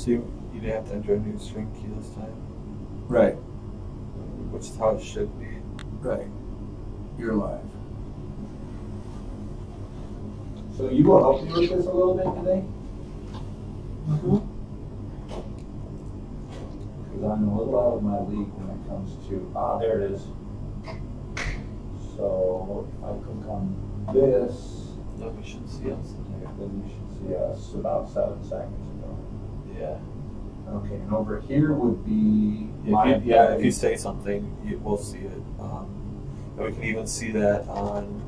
So you, you have to enter a new string key this time, Right, which is how it should be. right. You're live. So you will help me with this a little bit today? Because I'm a little out of my league when it comes to, ah, there it is. So if I click on this, Then we should see us then you should see us about seven seconds ago. Yeah. Okay, and over here would be If my. you, yeah, if you say something, you, we'll see it. Um, and we can even see that on.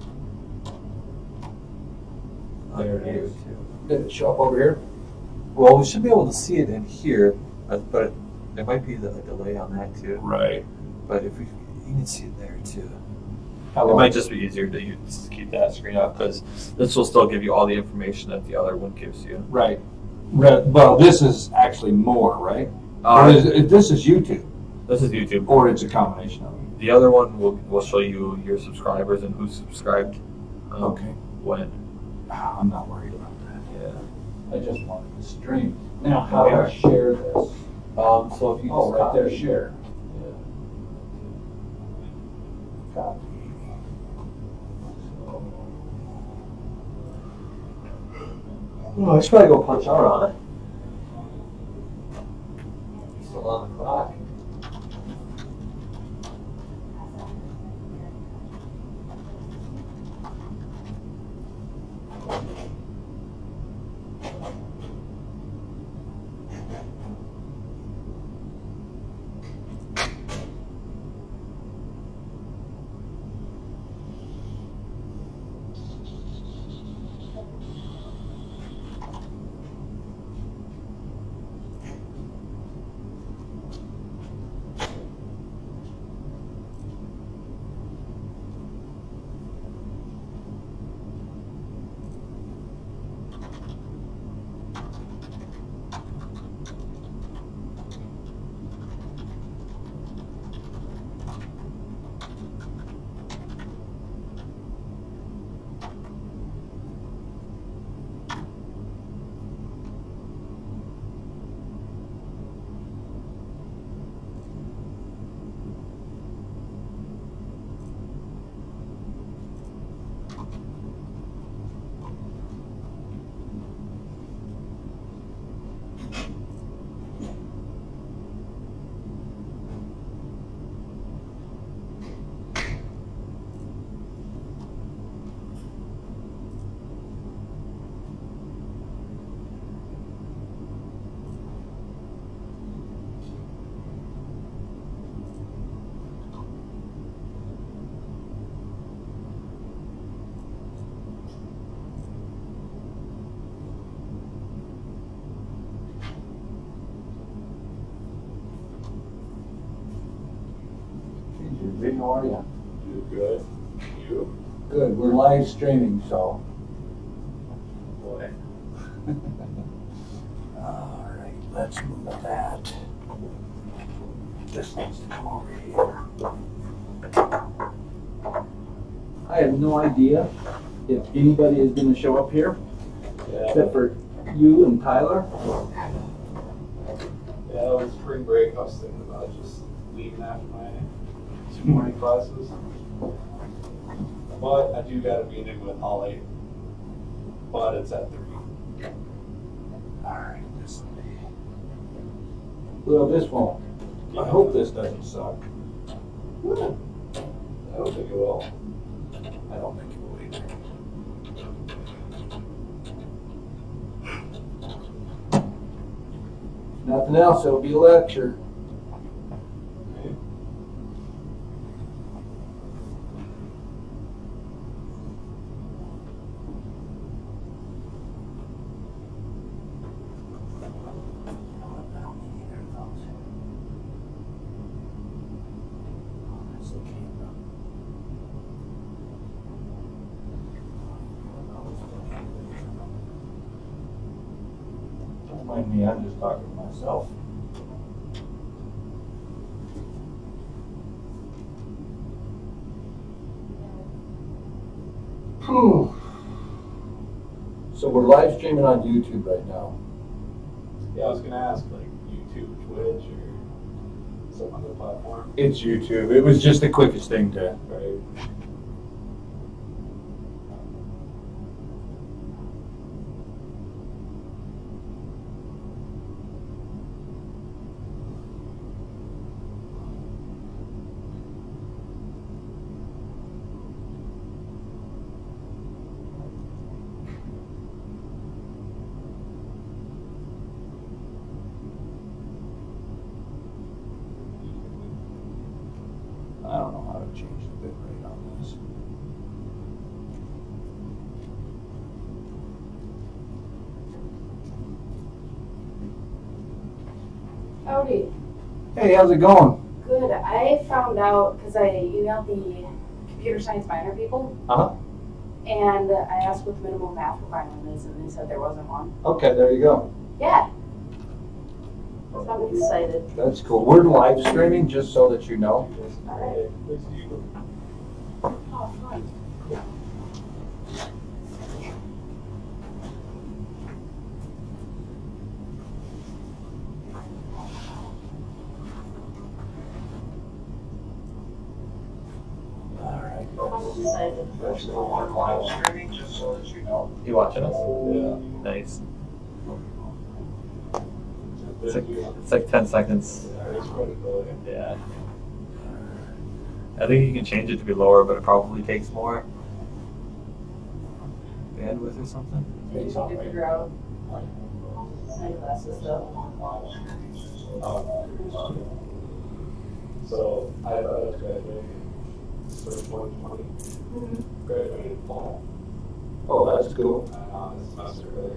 on There it here, is. too. Did it show up over here? Well, we should be able to see it in here, but, but there might be the a delay on that too. Right. But if we, you can see it there too. How It long- might just be easier to you just keep that screen up because this will still give you all the information that the other one gives you. Right. Well, this is actually more, right? Uh, is this is YouTube, This is YouTube. or it's a combination of them. The other one will, will show you your subscribers and who subscribed um, Okay. when. Ah, I'm not worried about that. Yeah, I just wanted to stream. Now, how do I share this? Um, so if you Oh, right there, share. Copy. Oh, I should probably go punch out on it. Still on the clock. Big, how are you? Good. You? Good, we're live streaming, so. Boy. All right, let's move that. This needs to come over here. I have no idea if anybody is gonna show up here, Yeah. except for you and Tyler. Yeah, with spring break, I was thinking about just leaving after my morning classes. But I do got a meeting with Holly. But it's at three. All right, this will be. Well, this won't. I hope this doesn't suck. I don't think it will. I don't think it will either. Nothing else, it'll be a lecture. Live streaming on YouTube right now. Yeah, I was gonna ask like YouTube, Twitch, or some other platform. It's YouTube. It was just the quickest thing to. Right. Hey, how's it going? Good. I found out because I emailed the computer science minor people. Uh-huh. And I asked what the minimum math requirement is, and they said there wasn't one. Okay, there you go. Yeah. So I'm excited. That's cool. We're live streaming, just so that you know. Alright. Right. I'm excited. We're live streaming, just so that you know. You watching us? Yeah. Nice. It's like, it's like 10 seconds. Yeah, it's pretty cool. Yeah. I think you can change it to be lower, but it probably takes more bandwidth or something. Did you figure out sunglasses though? Um, so I thought I was graduating for 2020. Graduated fall. Oh, that's cool. Uh, this semester really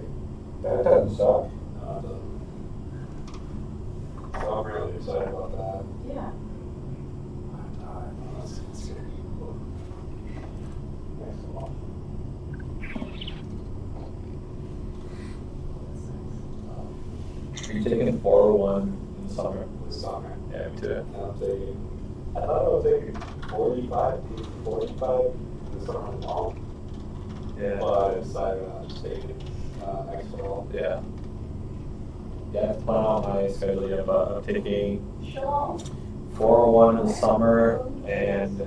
That doesn't suck. uh, doesn't. So I'm really excited about that. Yeah. Uh, it's- it's gonna be cool. Thanks a lot. Are you taking 401 in the summer? This summer. Yeah, me too. And I'm taking, I thought I was taking 45, to 45 in the summer. Yeah. But I decided on taking uh, next fall. Yeah. Yeah, I plan on my schedule yet, but I'm taking 401 in the summer and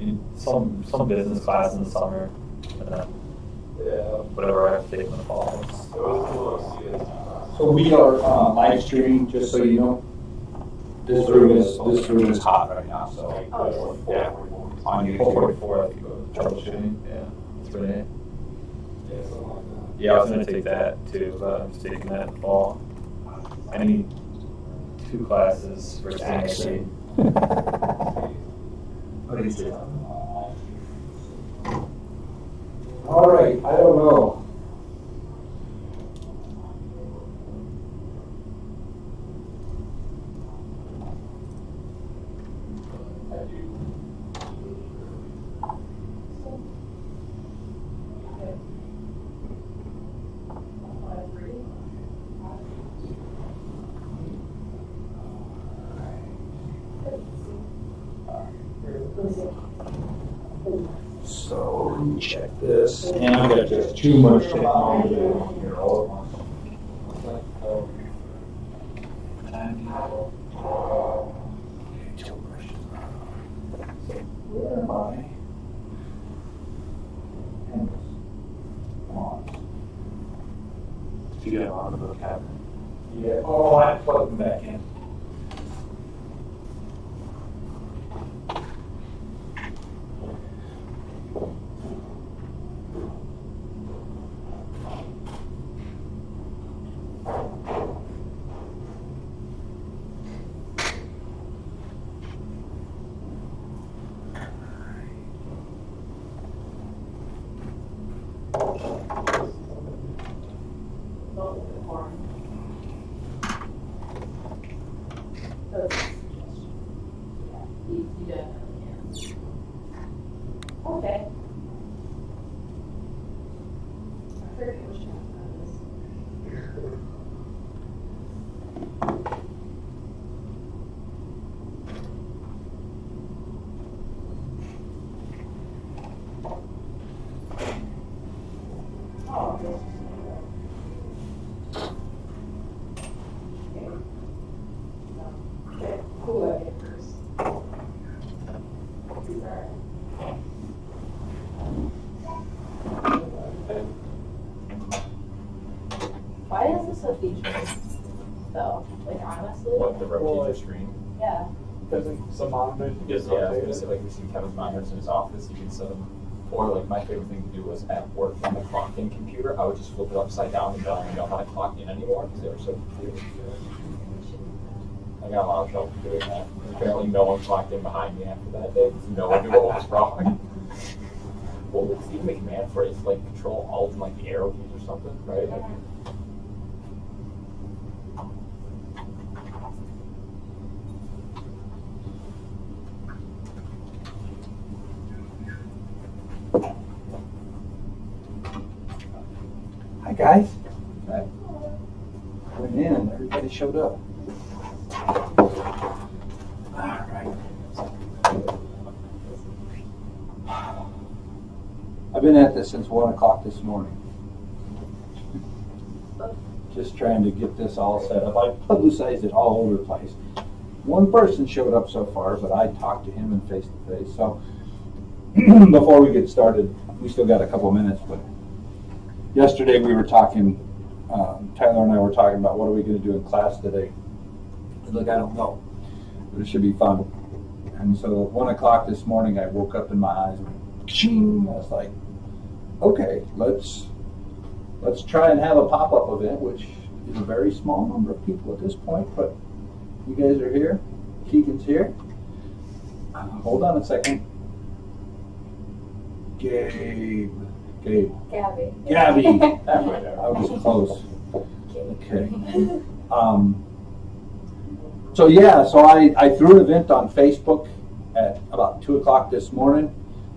in some some business class in the summer, and then Yeah. whatever I have to take in the fall. It was cool to see this. So we are uh, live streaming, just so you know. This room is this room is hot right now, so Oh, Yeah. On YouTube. 444, I think, was uh, troubleshooting. Yeah, that's pretty neat. Yeah, something like that. Yeah, I was gonna take that too, but I'm just taking that in fall. I need two classes for CNC. What is it? All right, I don't know. I do. So let me check this. And I've got just too much on here all at once. Where am I? If you get it on the cabinet. Yeah, oh, I plugged them back in. Okay. I figured it was John. Oh, use a feature, though, like honestly. What, the rotator screen? Yeah. Doesn't some monitors Because, just yeah, I was rotate gonna it? say, like, we see Kevin's monitors in his office, you can set them, or like, my favorite thing to do was at work on the clock-in computer, I would just flip it upside down and don't even know how to clock in anymore, because they were so confused. I got a lot of trouble doing that. Apparently, no one clocked in behind me after that day, because no one knew what was wrong. Well, it's even the command phrase, like Control Alt and like the arrow keys or something, right? Like, Guys. Went in and everybody showed up. All right. I've been at this since one o'clock this morning. Just trying to get this all set up. I publicized it all over the place. One person showed up so far, but I talked to him in face to face. So before we get started, we still got a couple minutes, but yesterday we were talking, um, Tyler and I were talking about what are we going to do in class today. Look, I don't know, but it should be fun. And so at one o'clock this morning, I woke up and my eyes went, ching. I was like, okay, let's let's try and have a pop-up event, which is a very small number of people at this point, but you guys are here. Keegan's here. Uh, hold on a second. Gabe. Gabe. Gabby. Gabby. halfway there. I was close. Okay. Um, so yeah, so I, I threw an event on Facebook at about two o'clock this morning.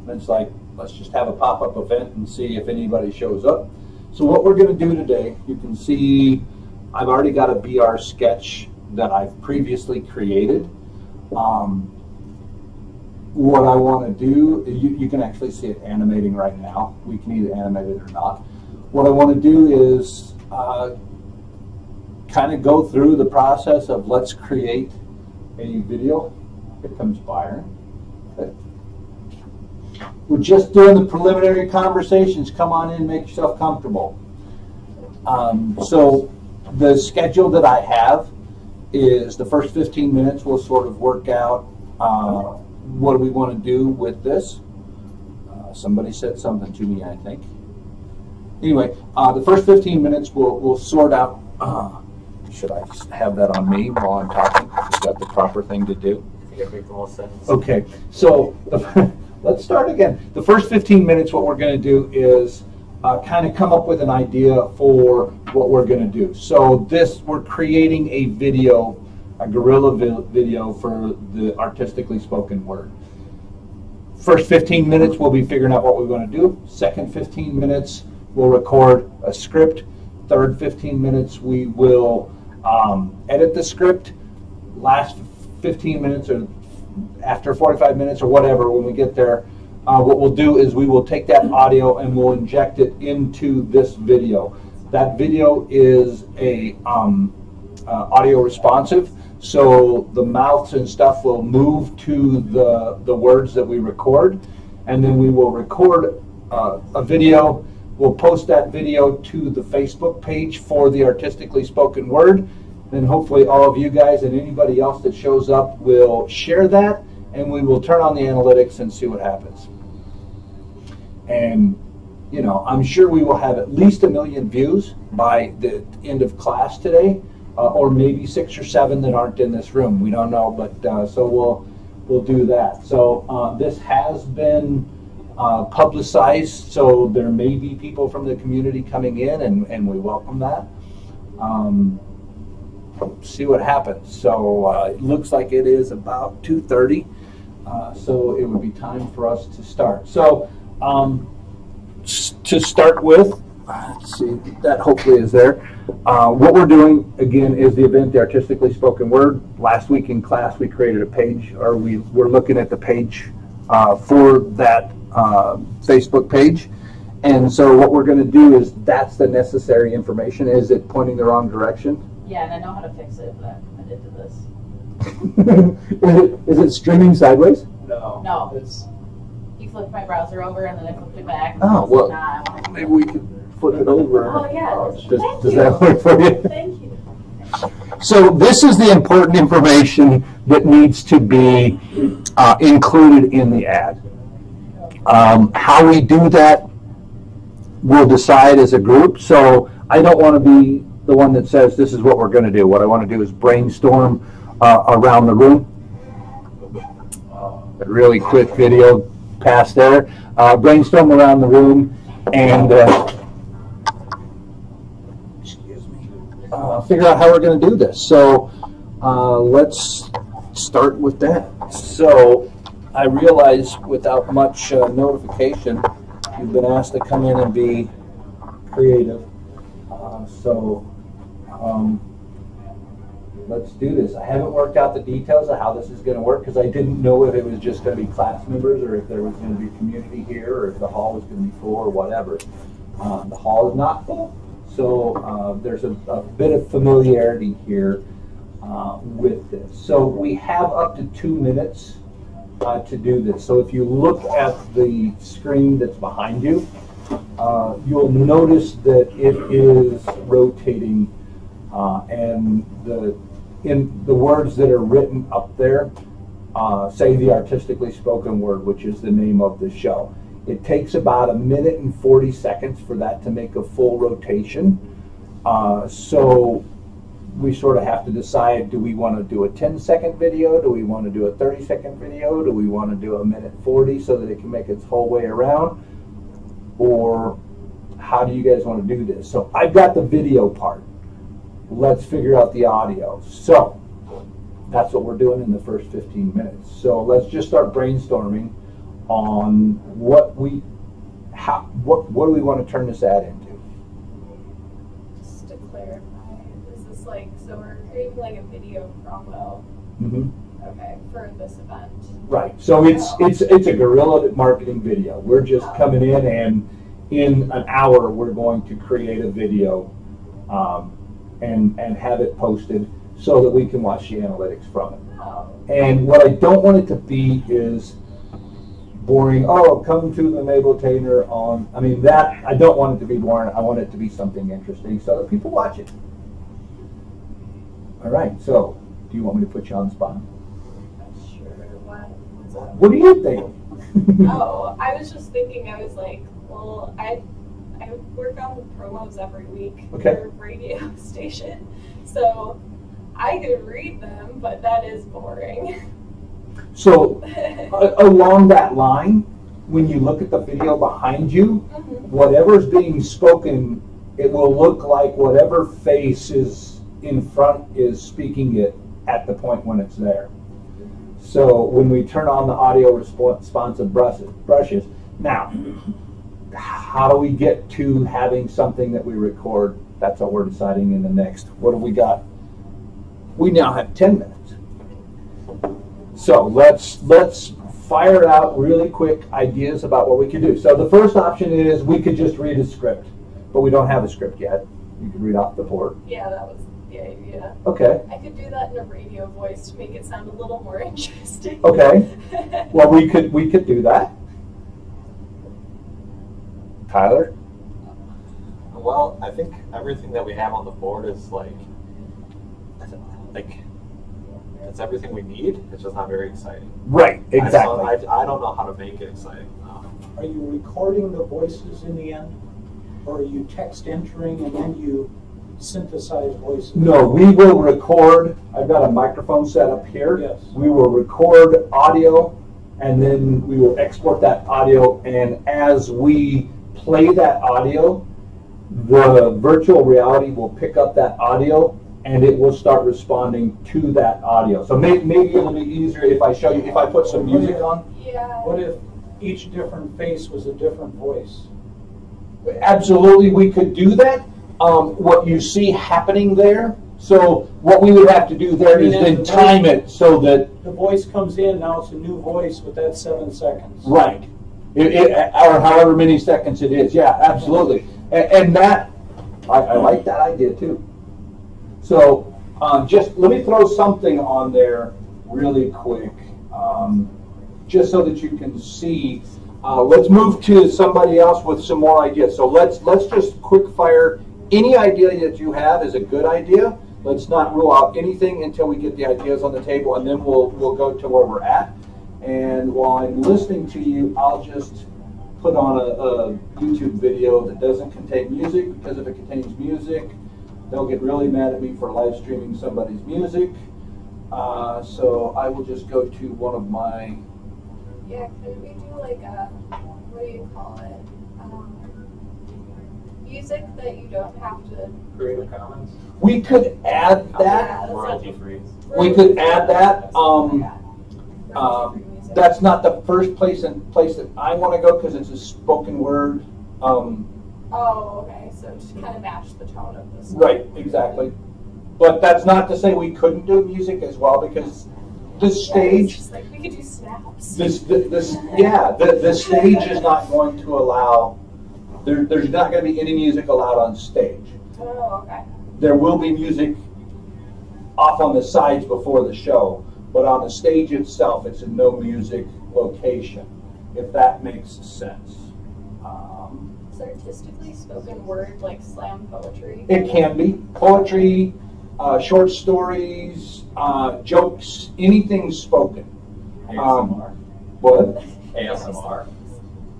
And it's like, let's just have a pop-up event and see if anybody shows up. So what we're gonna do today, you can see, I've already got a VR sketch that I've previously created. Um, what I want to do, you, you can actually see it animating right now. We can either animate it or not. What I want to do is uh, kind of go through the process of let's create a video. Here comes Byron. Okay. We're just doing the preliminary conversations. Come on in, make yourself comfortable. Um, so the schedule that I have is the first 15 minutes we'll sort of work out uh, what do we want to do with this. Uh, somebody said something to me, I think. Anyway, uh, the first 15 minutes we'll, we'll sort out. Uh, should I have that on me while I'm talking? Is that the proper thing to do? I think it makes the most sense. Okay, so the, let's start again. The first 15 minutes, what we're going to do is uh, kind of come up with an idea for what we're going to do. So this, we're creating a video, a guerrilla vi- video for the artistically spoken word. First 15 minutes, we'll be figuring out what we're going to do. Second 15 minutes, we'll record a script. Third 15 minutes, we will um, edit the script. Last 15 minutes or after 45 minutes or whatever, when we get there, uh, what we'll do is we will take that audio and we'll inject it into this video. That video is a um, uh, audio responsive, so the mouths and stuff will move to the the words that we record, and then we will record uh, a video. We'll post that video to the Facebook page for the artistically spoken word. Then hopefully all of you guys and anybody else that shows up will share that, and we will turn on the analytics and see what happens. And you know, I'm sure we will have at least a million views by the end of class today, uh, or maybe six or seven that aren't in this room. We don't know, but uh, so we'll we'll do that. So uh, this has been uh, publicized, so there may be people from the community coming in, and, and we welcome that. Um, see what happens. So uh, it looks like it is about 2:30, uh, so it would be time for us to start. So um, to start with, let's see, that hopefully is there. Uh, what we're doing again is the event, the artistically spoken word. Last week in class, we created a page, or we were looking at the page uh, for that uh, Facebook page. And so what we're going to do is that's the necessary information. Is it pointing the wrong direction? Yeah, and I know how to fix it, but I'm committed to this. is, it, is it streaming sideways? No. No. It's, He flipped my browser over and then I flipped it back. Oh, well, like, nah, I Maybe we could flip it over. Oh, yeah. Does, Thank does you. that work for you? Thank you. So this is the important information that needs to be uh, included in the ad. Um, how we do that, we'll decide as a group. So I don't want to be the one that says this is what we're going to do. What I want to do is brainstorm uh, around the room. A really quick video pass there. Uh, brainstorm around the room and. Uh, excuse me uh, figure out how we're going to do this. So uh, let's start with that. So I realize without much uh, notification, you've been asked to come in and be creative. Uh, so um, let's do this. I haven't worked out the details of how this is going to work because I didn't know if it was just going to be class members or if there was going to be community here or if the hall was going to be full or whatever. Uh, the hall is not full. So uh, there's a, a bit of familiarity here uh, with this. So we have up to two minutes uh, to do this. So if you look at the screen that's behind you, uh, you'll notice that it is rotating uh, and the in the words that are written up there uh, say the artistically spoken word, which is the name of the show. It takes about a minute and 40 seconds for that to make a full rotation. Uh, so we sort of have to decide do we want to do a 10 second video? Do we want to do a 30 second video? Do we want to do a minute 40 so that it can make its whole way around? Or how do you guys want to do this? So I've got the video part. Let's figure out the audio. So that's what we're doing in the first 15 minutes. So let's just start brainstorming on what we, how, what, what do we want to turn this ad into? Just to clarify, this is like, so we're creating like a video promo, Mm-hmm. okay, for this event? Right. So it's it's it's a guerrilla marketing video. We're just coming in and in an hour we're going to create a video um, and and have it posted so that we can watch the analytics from it. Oh, And what I don't want it to be is boring. Oh, come to the Mabel Tainter on. I mean that I don't want it to be boring. I want it to be something interesting so that people watch it. All right. So, do you want me to put you on the spot? sure what. What do you think? Oh, I was just thinking, I was like, well, I, I work on the promos every week Okay. for a radio station, so I could read them, but that is boring. So along that line, when you look at the video behind you, Mhm. whatever's being spoken, it will look like whatever face is in front is speaking it at the point when it's there. So when we turn on the audio responsive brushes, brushes, now, how do we get to having something that we record? That's what we're deciding in the next. What have we got? We now have 10 minutes. So let's let's fire out really quick ideas about what we could do. So the first option is we could just read a script, but we don't have a script yet. You could read off the board. Yeah, that was the idea. Okay. I could do that in a radio voice to make it sound a little more interesting. Okay. Well, we could we could do that. Tyler. Well, I think everything that we have on the board is like, like, it's everything we need. It's just not very exciting. Right. I, just Exactly. don't, I, I don't know how to make it exciting. Um, Are you recording the voices in the end? Or are you text entering and then you synthesize voices? No, we will record. I've got a microphone set up here. Yes. We will record audio and then we will export that audio. And as we play that audio, the virtual reality will pick up that audio and it will start responding to that audio. So may, maybe it'll be easier if I show you, if I put some music on. yeah. What if each different face was a different voice? Absolutely, we could do that. Um, what you see happening there, so what we would have to do there is then time it so that The voice comes in, now it's a new voice, but that's seven seconds. Right. It, it, or however many seconds it is. Yeah, absolutely. And, and that, I, I like that idea too. So, um, just let me throw something on there really quick, um, just so that you can see Uh, let's move to somebody else with some more ideas. So let's let's just quick fire. Any idea that you have is a good idea. Let's not rule out anything until we get the ideas on the table, and then we'll we'll go to where we're at. And while I'm listening to you, I'll just put on a, a YouTube video that doesn't contain music because if it contains music, they'll get really mad at me for live streaming somebody's music. Uh, so I will just go to one of my Yeah, could we do like a, what do you call it? Um, music that you don't have to. Creative Commons. We could add that. that's Royalty like- free. We could add that. Um, um, that's not the first place and place that I want to go because it's a spoken word. Um, Oh, okay, kind of match the tone of this. right, exactly. But that's not to say we couldn't do music as well because the Yeah, stage, just like, we could do snaps. this, this, yeah, the, the stage is not going to allow. There, there's not going to be any music allowed on stage. Oh, okay. there will be music off on the sides before the show, but on the stage itself, it's a no music location, if that makes sense. Um, Is artistically spoken word like slam poetry? It can be poetry, uh, short stories, uh, jokes, anything spoken. ASMR. What? ASMR.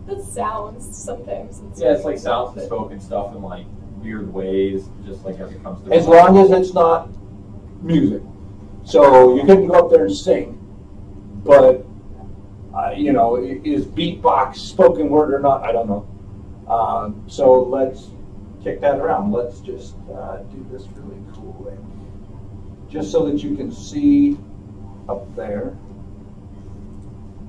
The sounds sometimes. Yeah, it's like sounds and spoken stuff in like weird ways, just like as it comes to. As long as it's not music. So you couldn't go up there and sing, but uh, you know, is beatbox spoken word or not? I don't know. Um, so let's kick that around. Let's just uh, do this really cool thing, just so that you can see up there.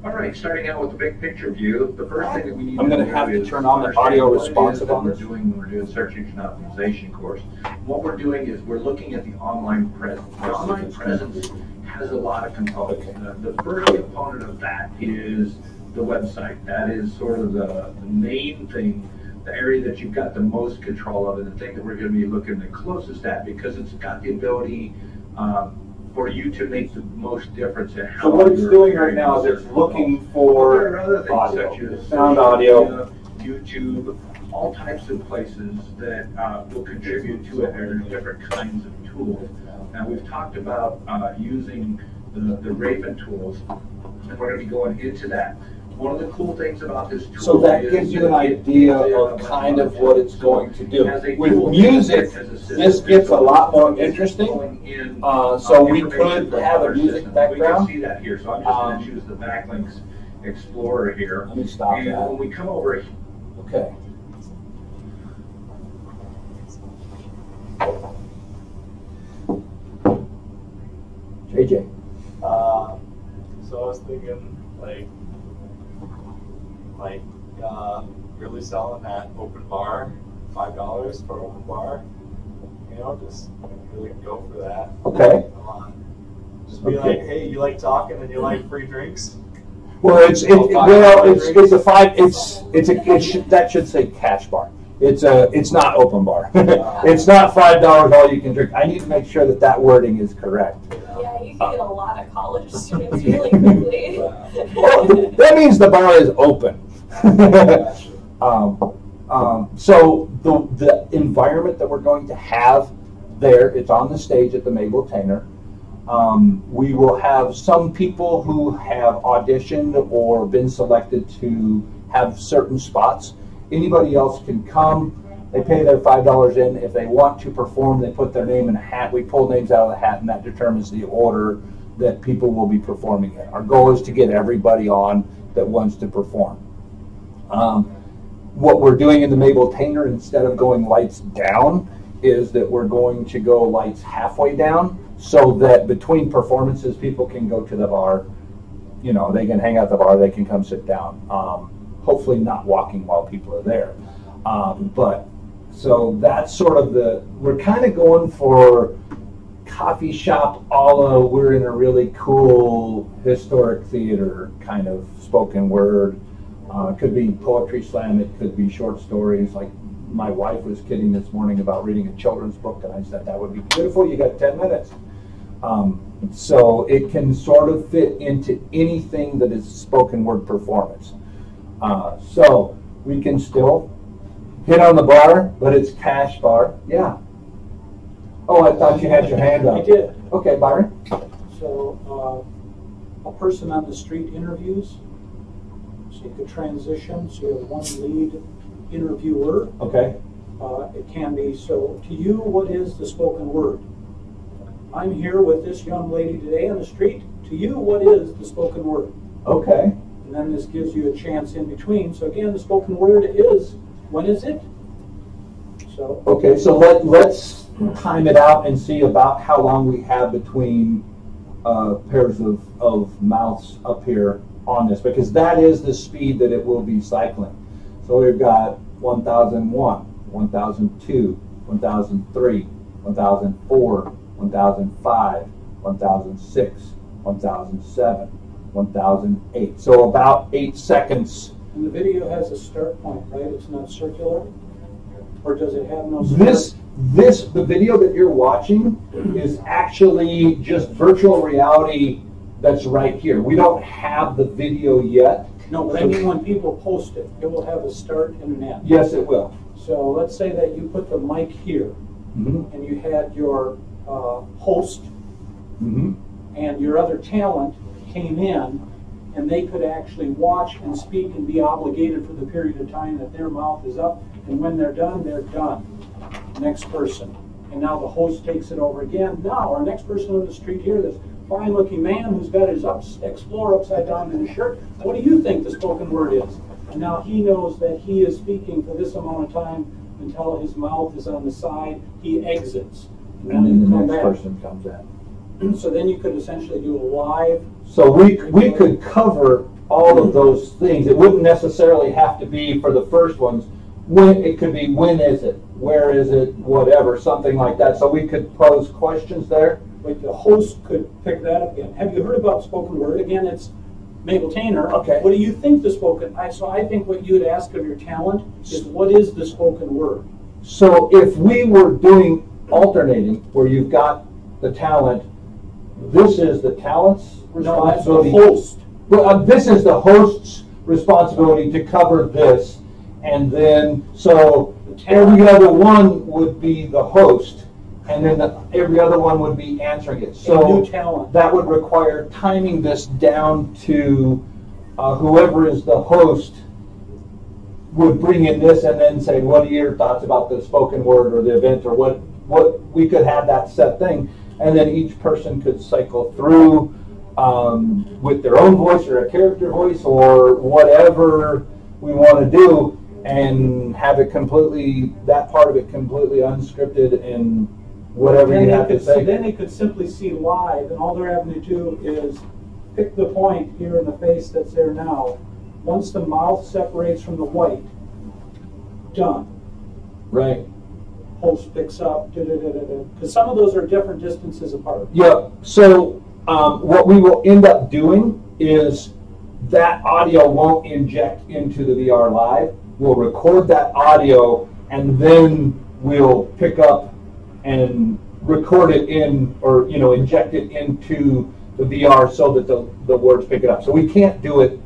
All right, starting out with the big picture view, the first thing that we need I'm to gonna do have to is turn on the audio what it is responsive on we're doing when we're doing search engine optimization course. What we're doing is we're looking at the online presence. The online presence has a lot of components. Okay. Uh, The first component of that is the website. That is sort of the, the main thing, the area that you've got the most control of, and the thing that we're gonna be looking the closest at, because it's got the ability, um, for you to make the most difference in how. So what it's doing right now is it's looking for other things audio, such as sound audio. YouTube, all types of places that uh, will contribute to it. There are different kinds of tools. Now, we've talked about uh, using the, the Raven tools, and we're going to be going into that. One of the cool things about this tool So that gives you an idea of kind of what it's going to do. With music, as a system, this gets a lot more interesting. Uh, so we could have a music background. We can see that here, so I'm just going Um, to choose the backlinks explorer here. Let me stop And when we come over here. Okay. JJ. Uh, so I was thinking, like, like, uh, really selling that open bar, five dollars for open bar. You know, just really go for that. Okay. Come on. Just be Okay. like, hey, you like talking and you like free drinks? Well, it's, it, Oh, five well, dollars it's, it's a five, it's, it's a, it should, that should say cash bar. It's a, it's not open bar. It's not five dollars all you can drink. I need to make sure that that wording is correct. Yeah, you can get a lot of college students really quickly. Well, that means the bar is open. um, um, so the the environment that we're going to have there, it's on the stage at the Mabel Tainter. Um, we will have some people who have auditioned or been selected to have certain spots. Anybody else can come. They pay their five dollars in. If they want to perform, they put their name in a hat. We pull names out of the hat, and that determines the order that people will be performing in. Our goal is to get everybody on that wants to perform. Um, what we're doing in the Mabel Tainter, instead of going lights down, is that we're going to go lights halfway down so that between performances, people can go to the bar. You know, they can hang out at the bar, they can come sit down. Um, hopefully, not walking while people are there. Um, but so that's sort of the, we're kind of going for coffee shop a la we're in a really cool historic theater kind of spoken word. Uh, it could be poetry slam, it could be short stories. Like my wife was kidding this morning about reading a children's book, and I said that would be beautiful. You got 10 minutes. Um, so it can sort of fit into anything that is spoken word performance. Uh, so we can still hit on the bar, but it's cash bar. Yeah. Oh, I thought you had your hand up. I did. Okay, Byron. So, uh, a person on the street interviews, you could transition, so you have one lead interviewer. Okay. Uh, it can be, so to you, what is the spoken word? I'm here with this young lady today on the street. To you, what is the spoken word? Okay. And then this gives you a chance in between. So again, the spoken word is, when is it? So, Okay, so let, let's time it out and see about how long we have between uh, pairs of, of mouths up here on this, because that is the speed that it will be cycling. So we've got 1001, 1002, 1003, 1004, 1005, 1006, 1007, 1008. So about eight seconds. and the video has a start point, right? It's not circular? Or does it have no start? This, this, the video that you're watching is actually just virtual reality that's right here. We don't have the video yet. No, but I mean when people post it, it will have a start and an end. Yes, it will. So let's say that you put the mic here Mhm, and you had your uh, host mhm. and your other talent came in and they could actually watch and speak and be obligated for the period of time that their mouth is up. And when they're done, they're done. Next person. And now the host takes it over again. Now, our next person on the street here, this fine looking man who's got his ups, Explorer upside down in his shirt, what do you think the spoken word is? And now he knows that he is speaking for this amount of time until his mouth is on the side, he exits. And then the next back. person comes in. So then you could essentially do a live So we, we could cover all of those things. It wouldn't necessarily have to be for the first ones. When, it could be when is it, where is it, whatever, something like that. So we could pose questions there. Like the host could pick that up again. Have you heard about spoken word? Again, it's Mabel Tainter. Okay. What do you think the spoken? I, so I think what you would ask of your talent is what is the spoken word? So if we were doing alternating, where you've got the talent, this is the talent's responsibility. No, the host. Well, uh, this is the host's responsibility to cover this, and then, so every other one would be the host, and then the- every other one would be answering it. So new talent. that would require timing this down to uh, whoever is the host would bring in this and then say, what are your thoughts about the spoken word or the event or what, what, we could have that set thing. And then each person could cycle through um, with their own voice or a character voice or whatever we want to do and have it completely, that part of it completely unscripted and whatever Then you have to could- so say. Then they could simply see live, and all they're having to do is pick the point here in the face that's there now. Once the mouth separates from the white, done. Right. Pulse picks up. Because some of those are different distances apart. Yeah, so um, what we will end up doing is that audio won't inject into the VR Live. We'll record that audio and then we'll pick up and record it in, or, you know, inject it into the VR so that the, the words pick it up. So we can't do it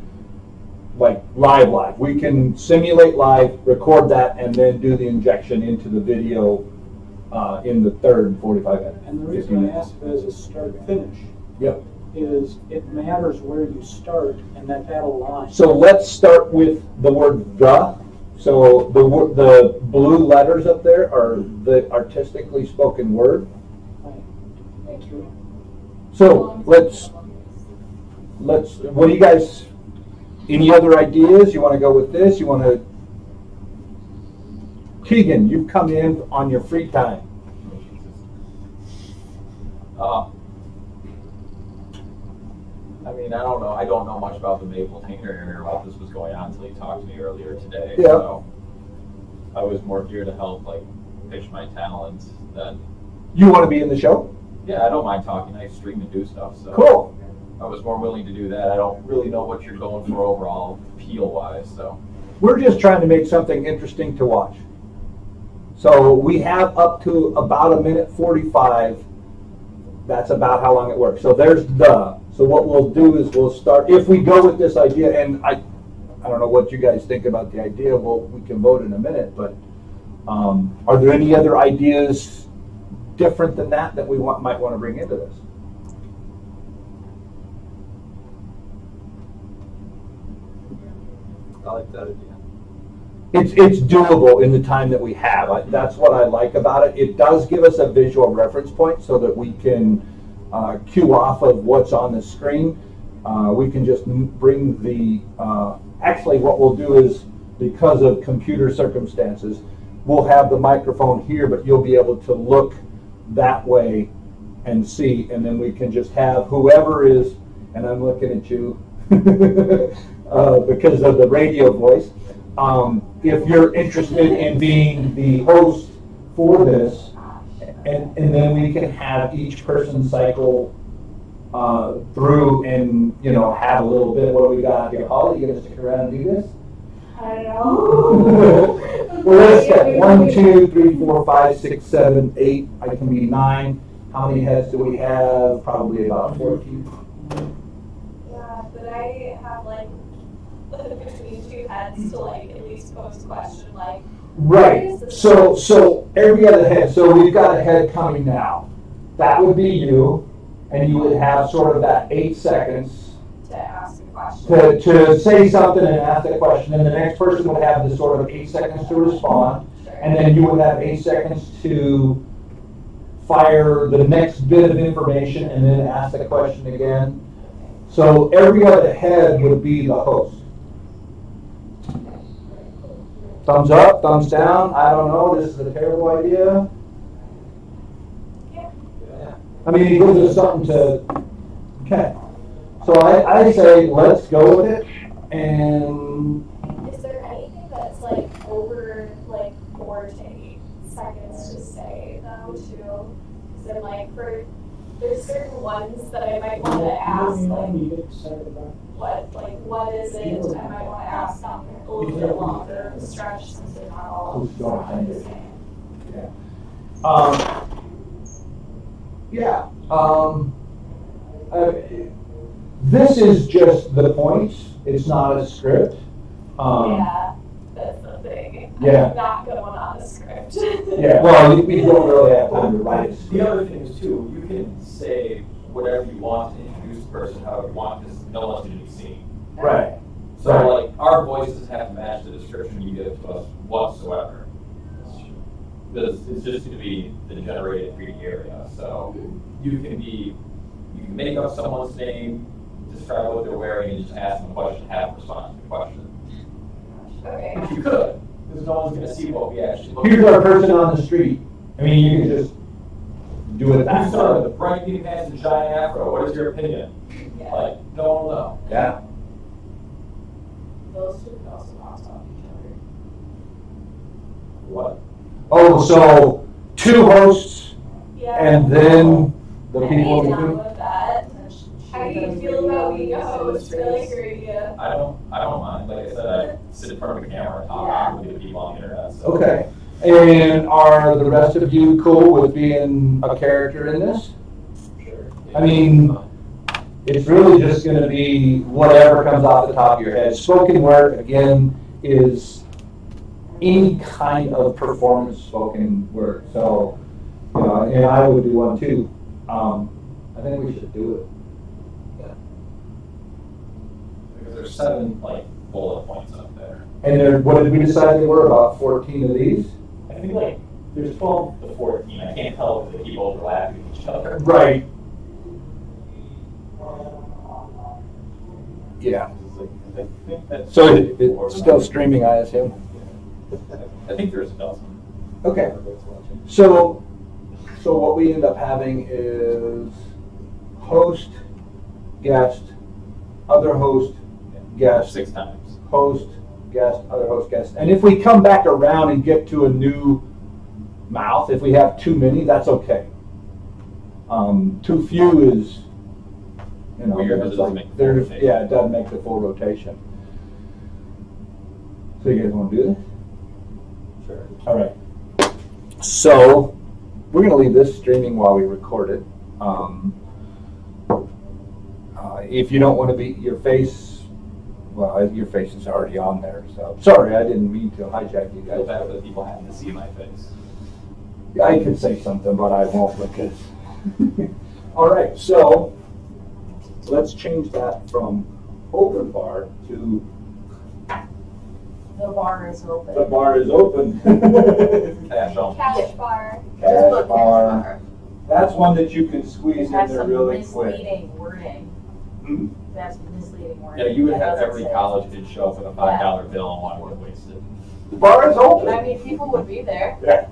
like live live. We can simulate live, record that, and then do the injection into the video uh, in the third 45 minutes. And the 50 reason I minutes. asked if it is a start finish Yep. is it matters where you start and that that aligns. So let's start with the word the. So the the blue letters up there are the artistically spoken word. Thank you. So let's let's. What do you guys? Any other ideas? You want to go with this? You want to? Keegan, you've come in on your free time. Uh, mean, I don't know. I don't know much about the Mabel Tainter area what this was going on until he talked to me earlier today. Yeah. So I was more here to help, like, pitch my talents than. You want to be in the show? Yeah, I don't mind talking. I stream and do stuff. So Cool. I was more willing to do that. I don't really know what you're going for overall, appeal wise. So We're just trying to make something interesting to watch. So we have up to about a minute 45. That's about how long it works. So there's the. So what we'll do is we'll start, if we go with this idea, and I, I don't know what you guys think about the idea. Well, we can vote in a minute, but um, are there any other ideas different than that that we want, might want to bring into this? I like that idea. It's, it's doable in the time that we have. I- That's what I like about it. It does give us a visual reference point so that we can uh, cue off of what's on the screen. Uh, We can just bring the, uh, actually what we'll do is, because of computer circumstances, we'll have the microphone here, but you'll be able to look that way and see, and then we can just have whoever is, and I'm looking at you uh, because of the radio voice. Um, if you're interested in being the host for this, and, and then we can have each person cycle uh, through and you know have a little bit. What do we got here? Holly, you gonna stick around and do this? I don't know. well, let's get one, two, three, four, five, six, seven, eight. I can be nine. How many heads do we have? Probably about fourteen. Yeah, but I have like between two heads to like at least pose a question like Right. So, so every other head. So we've got a head coming now. That would be you, and you would have sort of that eight seconds to ask a question. to, to say something and ask a question, and the next person would have the sort of eight seconds to respond, and then you would have eight seconds to fire the next bit of information and then ask the question again. So every other head would be the host. Thumbs up, thumbs down, I don't know, this is a terrible idea. Yeah. I mean, it gives us something to, okay. So I, I say, let's go with it, and Is there anything that's like over like four to eight seconds to say though too? Because I'm like for there's certain ones that I might want to ask like what like what is it? I might want to ask them a little bit longer stretch since they're not all Who's the to? same. Um, yeah. Um, uh, this is just the points. It's not a script. Um, yeah, that's the thing. Yeah. I'm not going on a script. yeah. Well, we- we don't really have time to write it. The other thing is too, you can say whatever you want to introduce the person however you want, because no one's gonna be seen. Right. So Right. like, our voices have to match the description you give to us whatsoever. Because it's just gonna be the generated 3D area, so you can be, you can make up someone's name, describe what they're wearing, and just ask them a question, have them respond to the question. okay. If you could, because no one's gonna see what we actually look Here's our person on the street. I mean, you can just do it You that saw the way. bright green pants and giant afro, what is your opinion? Yeah. Like, no one will know. Yeah. Those two can also bounce off each other. What? Oh, so two hosts Yeah. and then the I'd people. be in with that. How do you feel about being a host? I like your idea. I don't, I don't mind, like I said, I sit in front of a camera and talk to the people on the internet, so. Okay. And are the rest of you cool with being a character in this? Sure. I mean, it's really just gonna be whatever comes off the top of your head. Spoken word, again, is any kind of performance spoken word. So, you know, and I would do one too. Um, I think we should do it. Yeah. Because there's seven, like, bullet points up there. And there, what did we decide they were? About fourteen of these? I think like, there's twelve to fourteen, I can't tell if the they keep overlapping each other. Right. Yeah. It's like, I think that's- So it- it's still streaming, I assume? I think there's a dozen. Okay. So, so what we end up having is host, guest, other host, guest, Six times. host, guest, other host, guest. And if we come back around and get to a new mouth, if we have too many, that's okay. Um, too few is, you know, Weird, it's like, make the there's, yeah, it doesn't make the full rotation. So you guys wanna do this? Sure. All right. So we're going to leave this streaming while we record it. Um, uh, if you don't want to be your face Well, your face is already on there, so, sorry, I didn't mean to hijack you Feel bad guys. for the people having to see my face. I could say something, but I won't because. All right, so let's change that from open bar to The bar is open. the bar is open. Cash only. Cash bar. Cash cash bar. That's one that you can squeeze in Has there some really quick. misleading wording. Hmm? That's misleading wording. Yeah, you would have every say- college kid show up with a five dollar bill and want to waste it. The bar is open. I mean, people would be there. Yeah.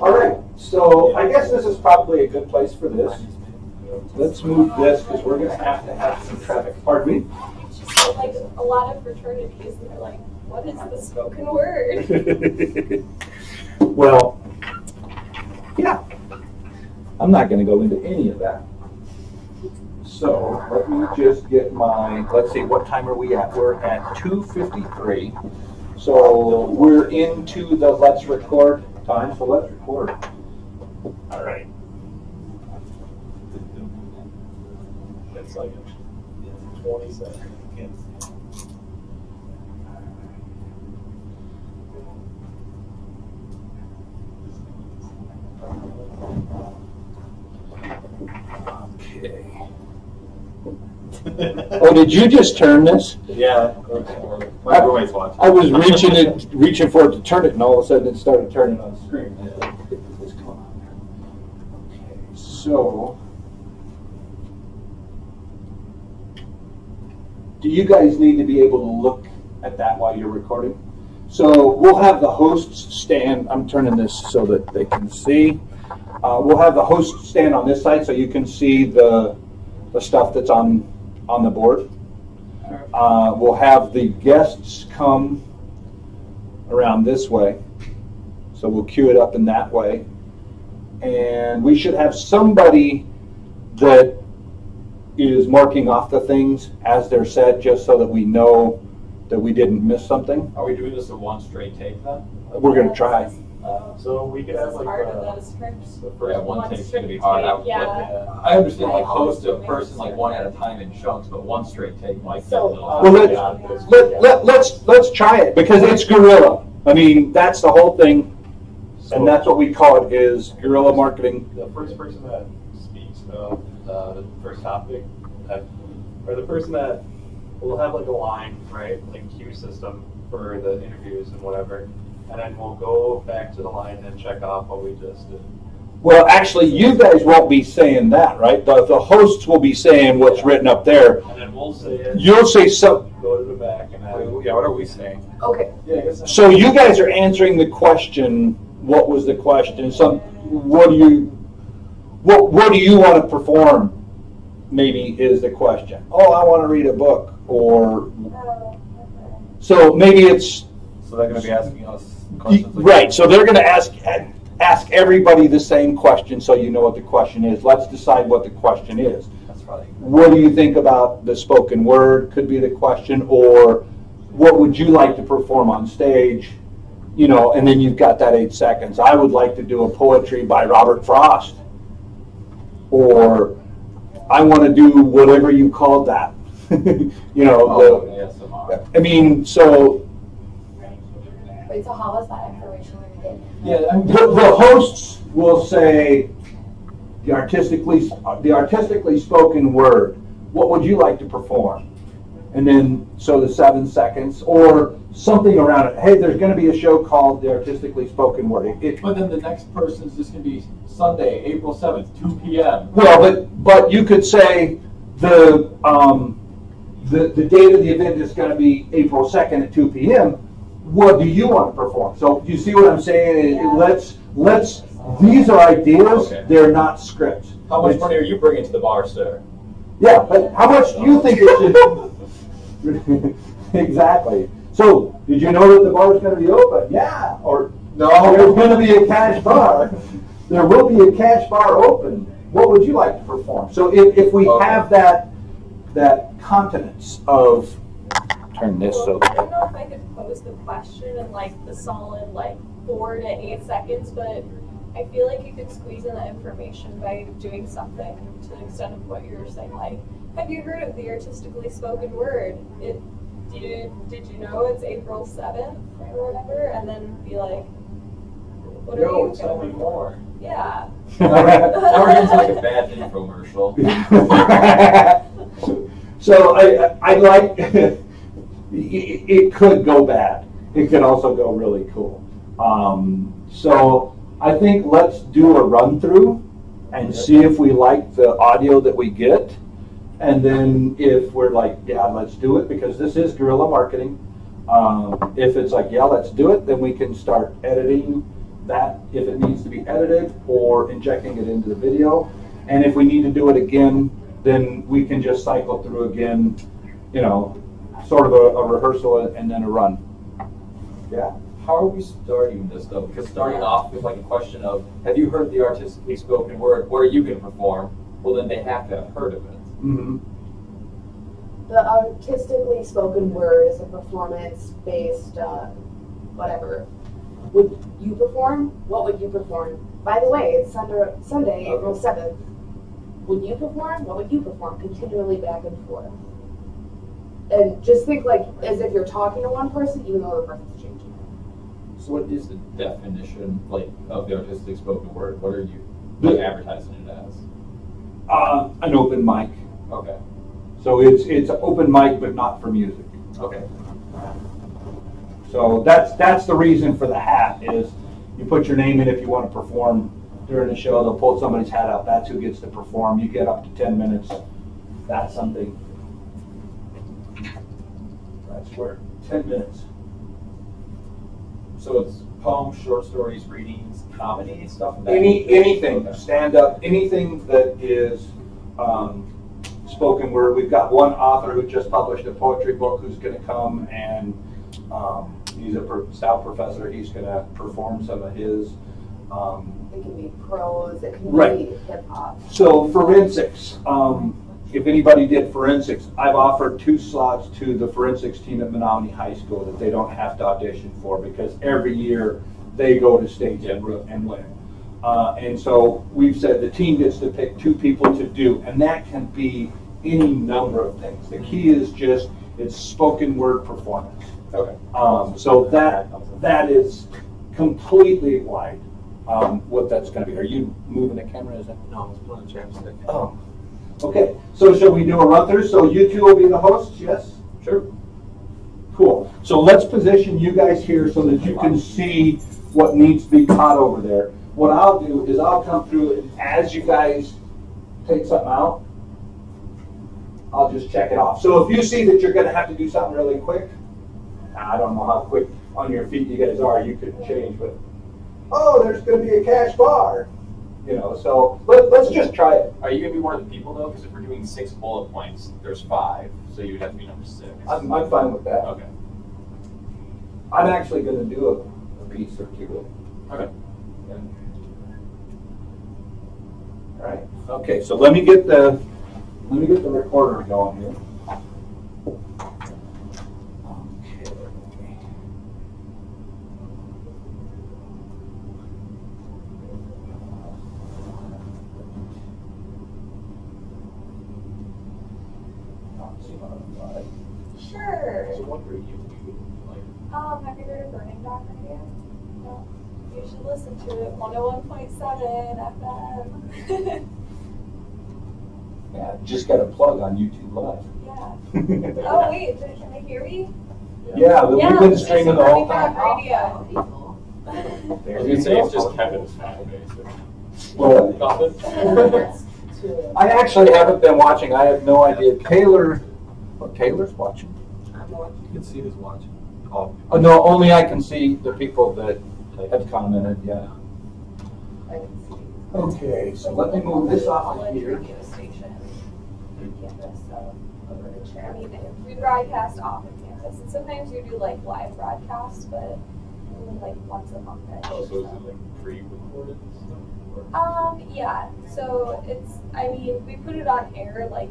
All right, so I guess this is probably a good place for this. Let's move this because we're gonna have to have some traffic. Pardon me? It's just like a lot of fraternities, and they're like, what is the spoken word? Well, yeah. I'm not gonna go into any of that. So let me just get my, let's see, what time are we at? We're at two fifty-three. So we're into the let's record time, so let's record. All right. It's like twenty seconds. Okay. Oh, did you just turn this? Yeah. My roommate's watching. I was reaching it, reaching for it to turn it, and all of a sudden it started turning on the screen. What's going on there? Okay, so. Do you guys need to be able to look at that while you're recording? So we'll have the hosts stand, I'm turning this so that they can see. Uh, we'll have the host stand on this side so you can see the, the stuff that's on, on the board. Uh, we'll have the guests come around this way. So we'll cue it up in that way. And we should have somebody that is marking off the things as they're said, just so that we know that we didn't miss something. Are we doing this in one straight take then? We're gonna try. So we could have like part uh, of the script. the Yeah, one one take's gonna be hard. I take, would- yeah. I understand like host a person like one at a time in chunks, but one straight take might get a So, little. Well, let's- Let, let, let's, let's try it, because it's guerrilla. I mean, that's the whole thing, and that's what we call it, is guerrilla marketing. the first person that speaks of uh, the first topic, that, or the person that will have like a line, right, like queue system for the interviews and whatever, and then we'll go back to the line and check off what we just did. Well, actually, you guys won't be saying that, right? The, the hosts will be saying what's written up there. And then we'll say it, You'll say some, go to the back, and then. Yeah, what are we saying? Okay. Yeah, I guess that's- so you guys are answering the question, what was the question? Some, what do you, what, what do you want to perform? Maybe is the question. Oh, I want to read a book, or, so maybe it's, So they're gonna be asking us questions. like- Right, so they're gonna ask, ask everybody the same question, so you know what the question is. Let's decide what the question is. That's probably. What do you think about the spoken word, could be the question, or what would you like to perform on stage? You know, and then you've got that eight seconds. I would like to do a poetry by Robert Frost. Or, I wanna do whatever you called that. You know, Oh, the, ASMR. I mean, so, Wait, so how was that information going to get? Yeah, I'm. The, the hosts will say the artistically, the artistically spoken word. What would you like to perform? And then, so the seven seconds or something around it. Hey, there's going to be a show called the artistically spoken word. It, it- But then the next person is just gonna be Sunday, April seventh, two P M. well, but but you could say the um, the the date of the event is going to be April second at two p.m. What do you want to perform? So you see what I'm saying? Yeah. let's let's. These are ideas. Okay. They're not scripts. How much It's- money are you bringing to the bar, sir? Yeah, but how much do you think it should? exactly. So, did you know that the bar is going to be open? Yeah. Or no, there's going to be a cash bar. There will be a cash bar open. What would you like to perform? So, if, if we Okay. have that that continence of turn this so. I don't know if I could pose the question in like the solid like four to eight seconds, but I feel like you could squeeze in that information by doing something to the extent of what you're saying. Like, have you heard of the artistically spoken word? It do you, did you know it's April seventh or whatever? And then be like, what are No, you tell me gonna- more. Yeah. That sounds like a bad infomercial. So I, I like, it, it could go bad. It could also go really cool. Um, so I think let's do a run through and see if we like the audio that we get. And then if we're like, yeah, let's do it, because this is guerrilla marketing. Um, if it's like, yeah, let's do it, then we can start editing that if it needs to be edited or injecting it into the video. And if we need to do it again, then we can just cycle through again, you know, sort of a, a rehearsal and then a run. Yeah. How are we starting this though? Because starting off with like a question of, have you heard the artistically spoken word? Where are you going to perform? Well, then they have to have heard of it. Mm-hmm. The artistically spoken word is a performance based, uh, whatever. Would you perform? What would you perform? By the way, it's Sunday, Sunday, April 7th. Would you perform? What would you perform? Continually back and forth. And just think like as if you're talking to one person, even though the person's changing. So what is the definition like of the artistic spoken word? What are you like, advertising it as? Uh, an open mic. Okay. So it's it's open mic, but not for music. Okay. So that's that's the reason for the hat is you put your name in if you want to perform during the show. They'll pull somebody's hat out. That's who gets to perform. You get up to ten minutes. That's something. That's where ten minutes. So it's poems, short stories, readings, comedy, stuff. of that Any nature? anything Okay. stand up, anything that is um, spoken word. We've got one author who just published a poetry book who's going to come and um, he's a pro- Stout professor. He's going to perform some of his. Um, It can be prose, it can Right. be hip hop. so forensics. Um, if anybody did forensics, I've offered two slots to the forensics team at Menomonie High School that they don't have to audition for because every year they go to state and, and win. Uh, and so we've said the team gets to pick two people to do, and that can be any number of things. The key is just it's spoken word performance. Okay. Um, so that that is completely wide. Um, what that's going to be. Are you moving the camera? Is that? No, I was pulling the chapstick. Oh. Okay. So shall we do a run through? So you two will be the hosts. Yes. Sure. Cool. So let's position you guys here so that you can see what needs to be caught over there. What I'll do is I'll come through and as you guys take something out, I'll just check it off. So if you see that you're gonna have to do something really quick, I don't know how quick on your feet you guys are, you could change, but, oh, there's gonna be a cash bar. You know, so let, let's just try it. Are you going to be one of the people though? Because if we're doing six bullet points, there's five, so you'd have to be number six. I'm, I'm fine with that. Okay. I'm actually gonna do a, a piece or two. Okay. All right. Okay, so let me get the, let me get the recorder going here. Okay. Sure. So what were you like? Um, have you heard of Burning Dog Radio? No. You should listen to it. 101.7 FM. Yeah, just got a plug on YouTube Live. yeah. Oh, wait, can they hear me? Yeah, we've Yeah, been it's streaming the whole Burning time. Dog Radio. I was gonna say it's just Kevin's fan base. Well, Nothing. I actually haven't been watching, I have no idea. Taylor, oh, Taylor's watching? You can see who's watching. Oh, Oh, no, only I can see the people that have commented, yeah. Okay, so let me move this off of here. Radio station. Campus, so over the chair. I mean, we broadcast off of campus, and sometimes we do like live broadcasts, but only like once a month. Oh, so is it like pre-recorded stuff? or- Um, yeah, so it's, I mean, we put it on air like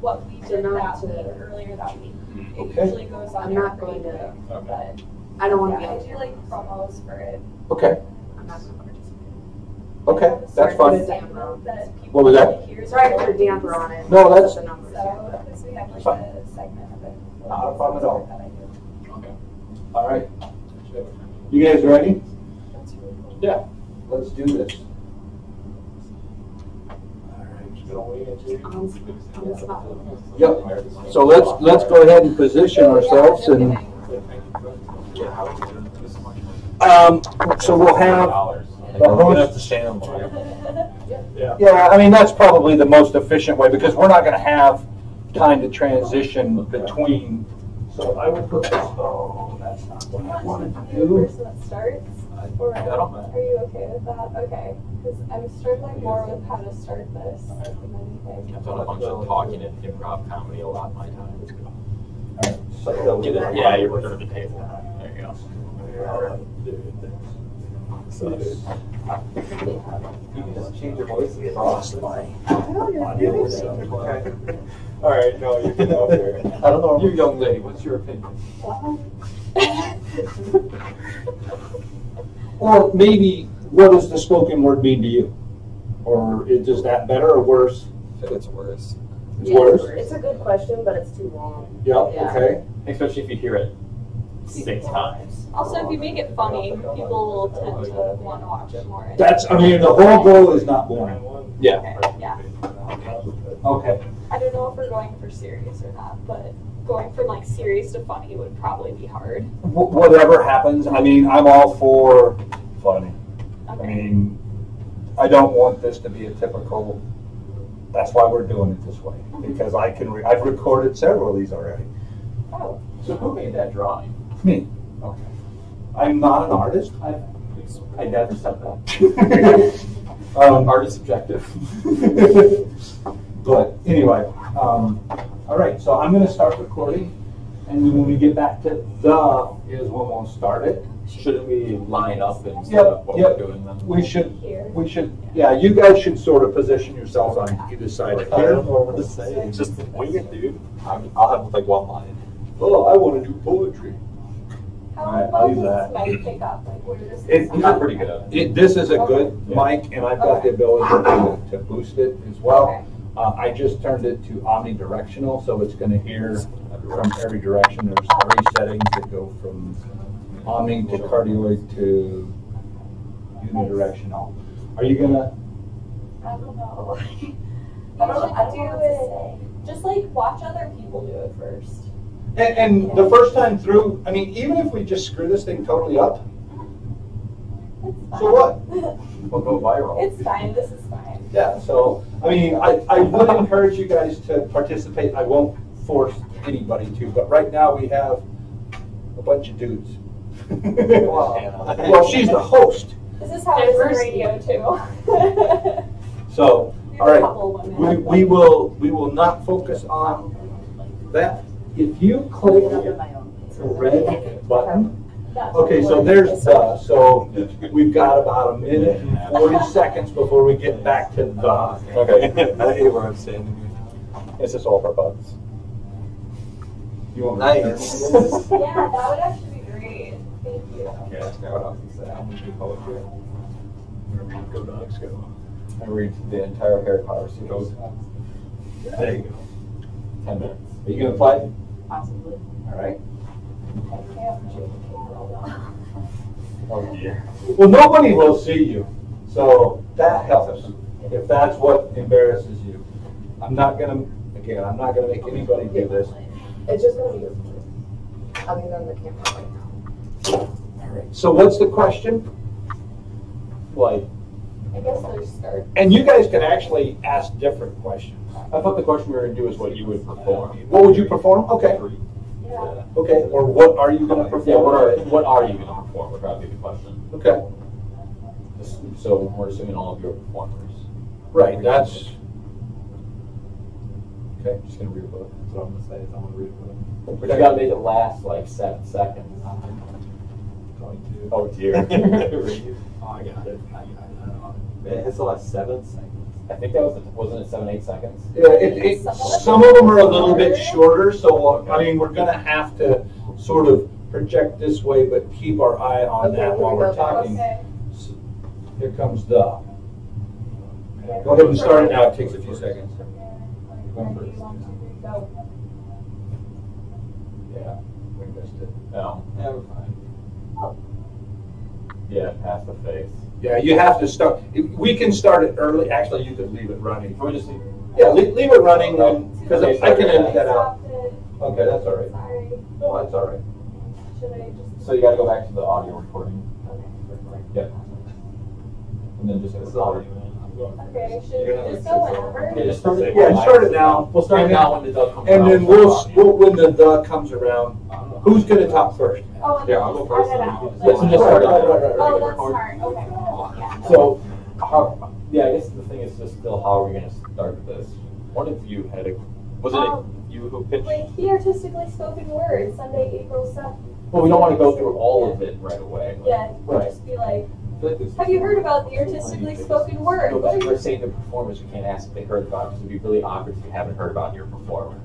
what we So did not that to- week, earlier that week. It Okay. usually goes on I'm air not going to- Okay. but I don't want to yeah, I be do like promos for it. Okay, I'm not going to participate. Okay, that's Put fine. That What was that? Sorry to put a damper on it. No, that's- The numbers. So, because we have like Fine. a segment of it. Not a problem at all. All right. You guys ready? Yeah. Let's do this. Yep. So let's, let's go ahead and position ourselves and, um, so we'll have the host. Yeah, I mean, that's probably the most efficient way because we're not gonna have time to transition between. So I would put this, oh, that's not what I wanted to You're the do. person that starts? Or I don't mind. are you okay with that? Okay, because I'm struggling more with how to start this than anything. I've done a bunch of talking and improv comedy a lot of my time. So- Get it- Yeah, you're under the table. There you go. You can just change your voice. and- Lost my audio, so- All right, no, you can out there. I don't know. You young lady, what's your opinion? Or maybe, what does the spoken word mean to you? Or is is that better or worse? It's worse. It's worse? It's a good question, but it's too long. Yeah, Yeah. okay. Especially if you hear it six times. Also, if you make it funny, people will tend to want to watch it more. That's, I mean, the whole goal is not boring. Yeah. Okay, yeah. Okay. I don't know if we're going for serious or not, but going from like serious to funny would probably be hard. Wh- Whatever happens, I mean, I'm all for funny. Okay. I mean, I don't want this to be a typical, that's why we're doing it this way. Mm-hmm. Because I can, re- I've recorded several of these already. Oh, So who made that drawing? Me. Okay. I'm not an artist. I I never said that. Um, Art is subjective. But anyway, um, all right, so I'm gonna start recording, and then when we get back to the is when we'll start it. Shouldn't we line up instead Yep, of what yep. we're doing then? We should, here. we should, yeah, you guys should sort of position yourselves on either side of I here. don't know what to say. Just wing it, dude. I'm, I'll have like one line. Oh, I wanna do poetry. How I'll use does that. this mic pick up? Like, where does It- this? These are pretty good. It, this is a good mic, and I've got the ability to, to boost it as well. Okay. Uh, I just turned it to omnidirectional, so it's gonna hear from every direction. There's three settings that go from omni to cardioid to unidirectional. Are you gonna, I don't know. I don't know. Do it. Just like watch other people do it first. And, and the first time through, I mean, even if we just screw this thing totally up, So what? We'll go viral. It's fine. This is fine. yeah, so, I mean, I, I would encourage you guys to participate. I won't force anybody to, but right now we have a bunch of dudes. Well, she's the host, This is how it is radio too. so, There's all a right. couple women. We, we will, we will not focus on that. If you click the red button, okay, so there's the, so we've got about a minute and forty seconds before we get back to the. Okay. I hate where I'm standing. It's just all for buttons. You want Nice. Yeah, that would actually be great. Thank you. Yeah, that's what I was gonna say. I'm gonna do poetry. Go dogs go. I read the entire Harry Potter series. There you go. Ten minutes. Are you gonna play? Possibly. All right. I can't shoot the camera Oh, yeah. Well, nobody will see you, so that helps, if that's what embarrasses you. I'm not gonna, again, I'm not gonna make anybody do this. It's just gonna be your other than the camera right now. So what's the question? Like. I guess there's start. And you guys can actually ask different questions. I thought the question we were gonna do is what you would perform. What would you perform? Okay, Yeah. okay, or what are you gonna perform? Yeah, what are, what are you gonna perform would probably be the question. Okay, So we're assuming all of your performers. right, that's, Okay, just gonna read a book. That's what I'm gonna say. is I'm gonna read a book. But you gotta make it last like seven seconds. Going to. Oh dear. Oh, I got it. I got it. It has the last seven seconds. I think that was, wasn't it seven, eight seconds? yeah, it, it, some of them are a little bit shorter, so, uh, I mean, we're gonna have to sort of project this way, but keep our eye on Okay, that here while we we're go. talking. Okay. Here comes the. Go ahead and start it now, it takes a few seconds. Ready, one, two, three. Yeah, We missed it. no, yeah, we're fine. Oh. Yeah, past the face. Yeah, you have to start, we can start it early, actually, you could leave it running. Can we just leave? Yeah, leave, leave it running, because I can edit that out. It. Okay, that's all right. Sorry. No, that's all right. Should I just? So you gotta go back to the audio recording. Okay. Yep. And then just. It's all Okay, should we just go whenever? Yeah, just start it. Yeah, start it now. We'll start it And now when the dog comes And out. then we'll, we'll- when the the comes around, who's gonna talk first? Oh, Yeah, I'll go first, edit and out. you can Yeah, so just start it. Right, right, right, right. Oh, that's smart, okay, yeah. So, how, yeah, I guess the thing is just still how are we gonna start this? One of you had a, was it Um, you who pitched? Like, the artistically spoken word, Sunday, April seventh. Well, we don't wanna go through all of it right away. Yeah, we'll Right. just be like, like have you heard about the artistically spoken word? No, What but are we're you? saying the performers, we can't ask if they heard about it, because it'd be really awkward if you haven't heard about your performer.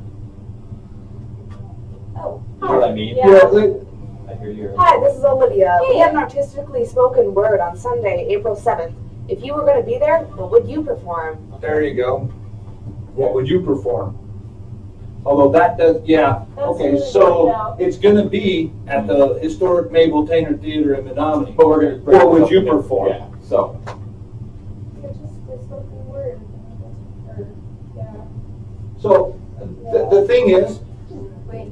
Oh. You know what I mean? Yeah. Yeah, like, I hear you. Hi, this is Olivia. We Hey. have an artistically spoken word on Sunday, April 7th. If you were going to be there, what would you perform? there you go. What would you perform? Although that does, yeah, That's okay, really so it's gonna be at the Historic Mabel Tainter Theater in Menomonie. But we're gonna. bring What would you something- perform? Yeah, so, Artistically spoken word. Or, yeah. So, the, the thing is, Wait.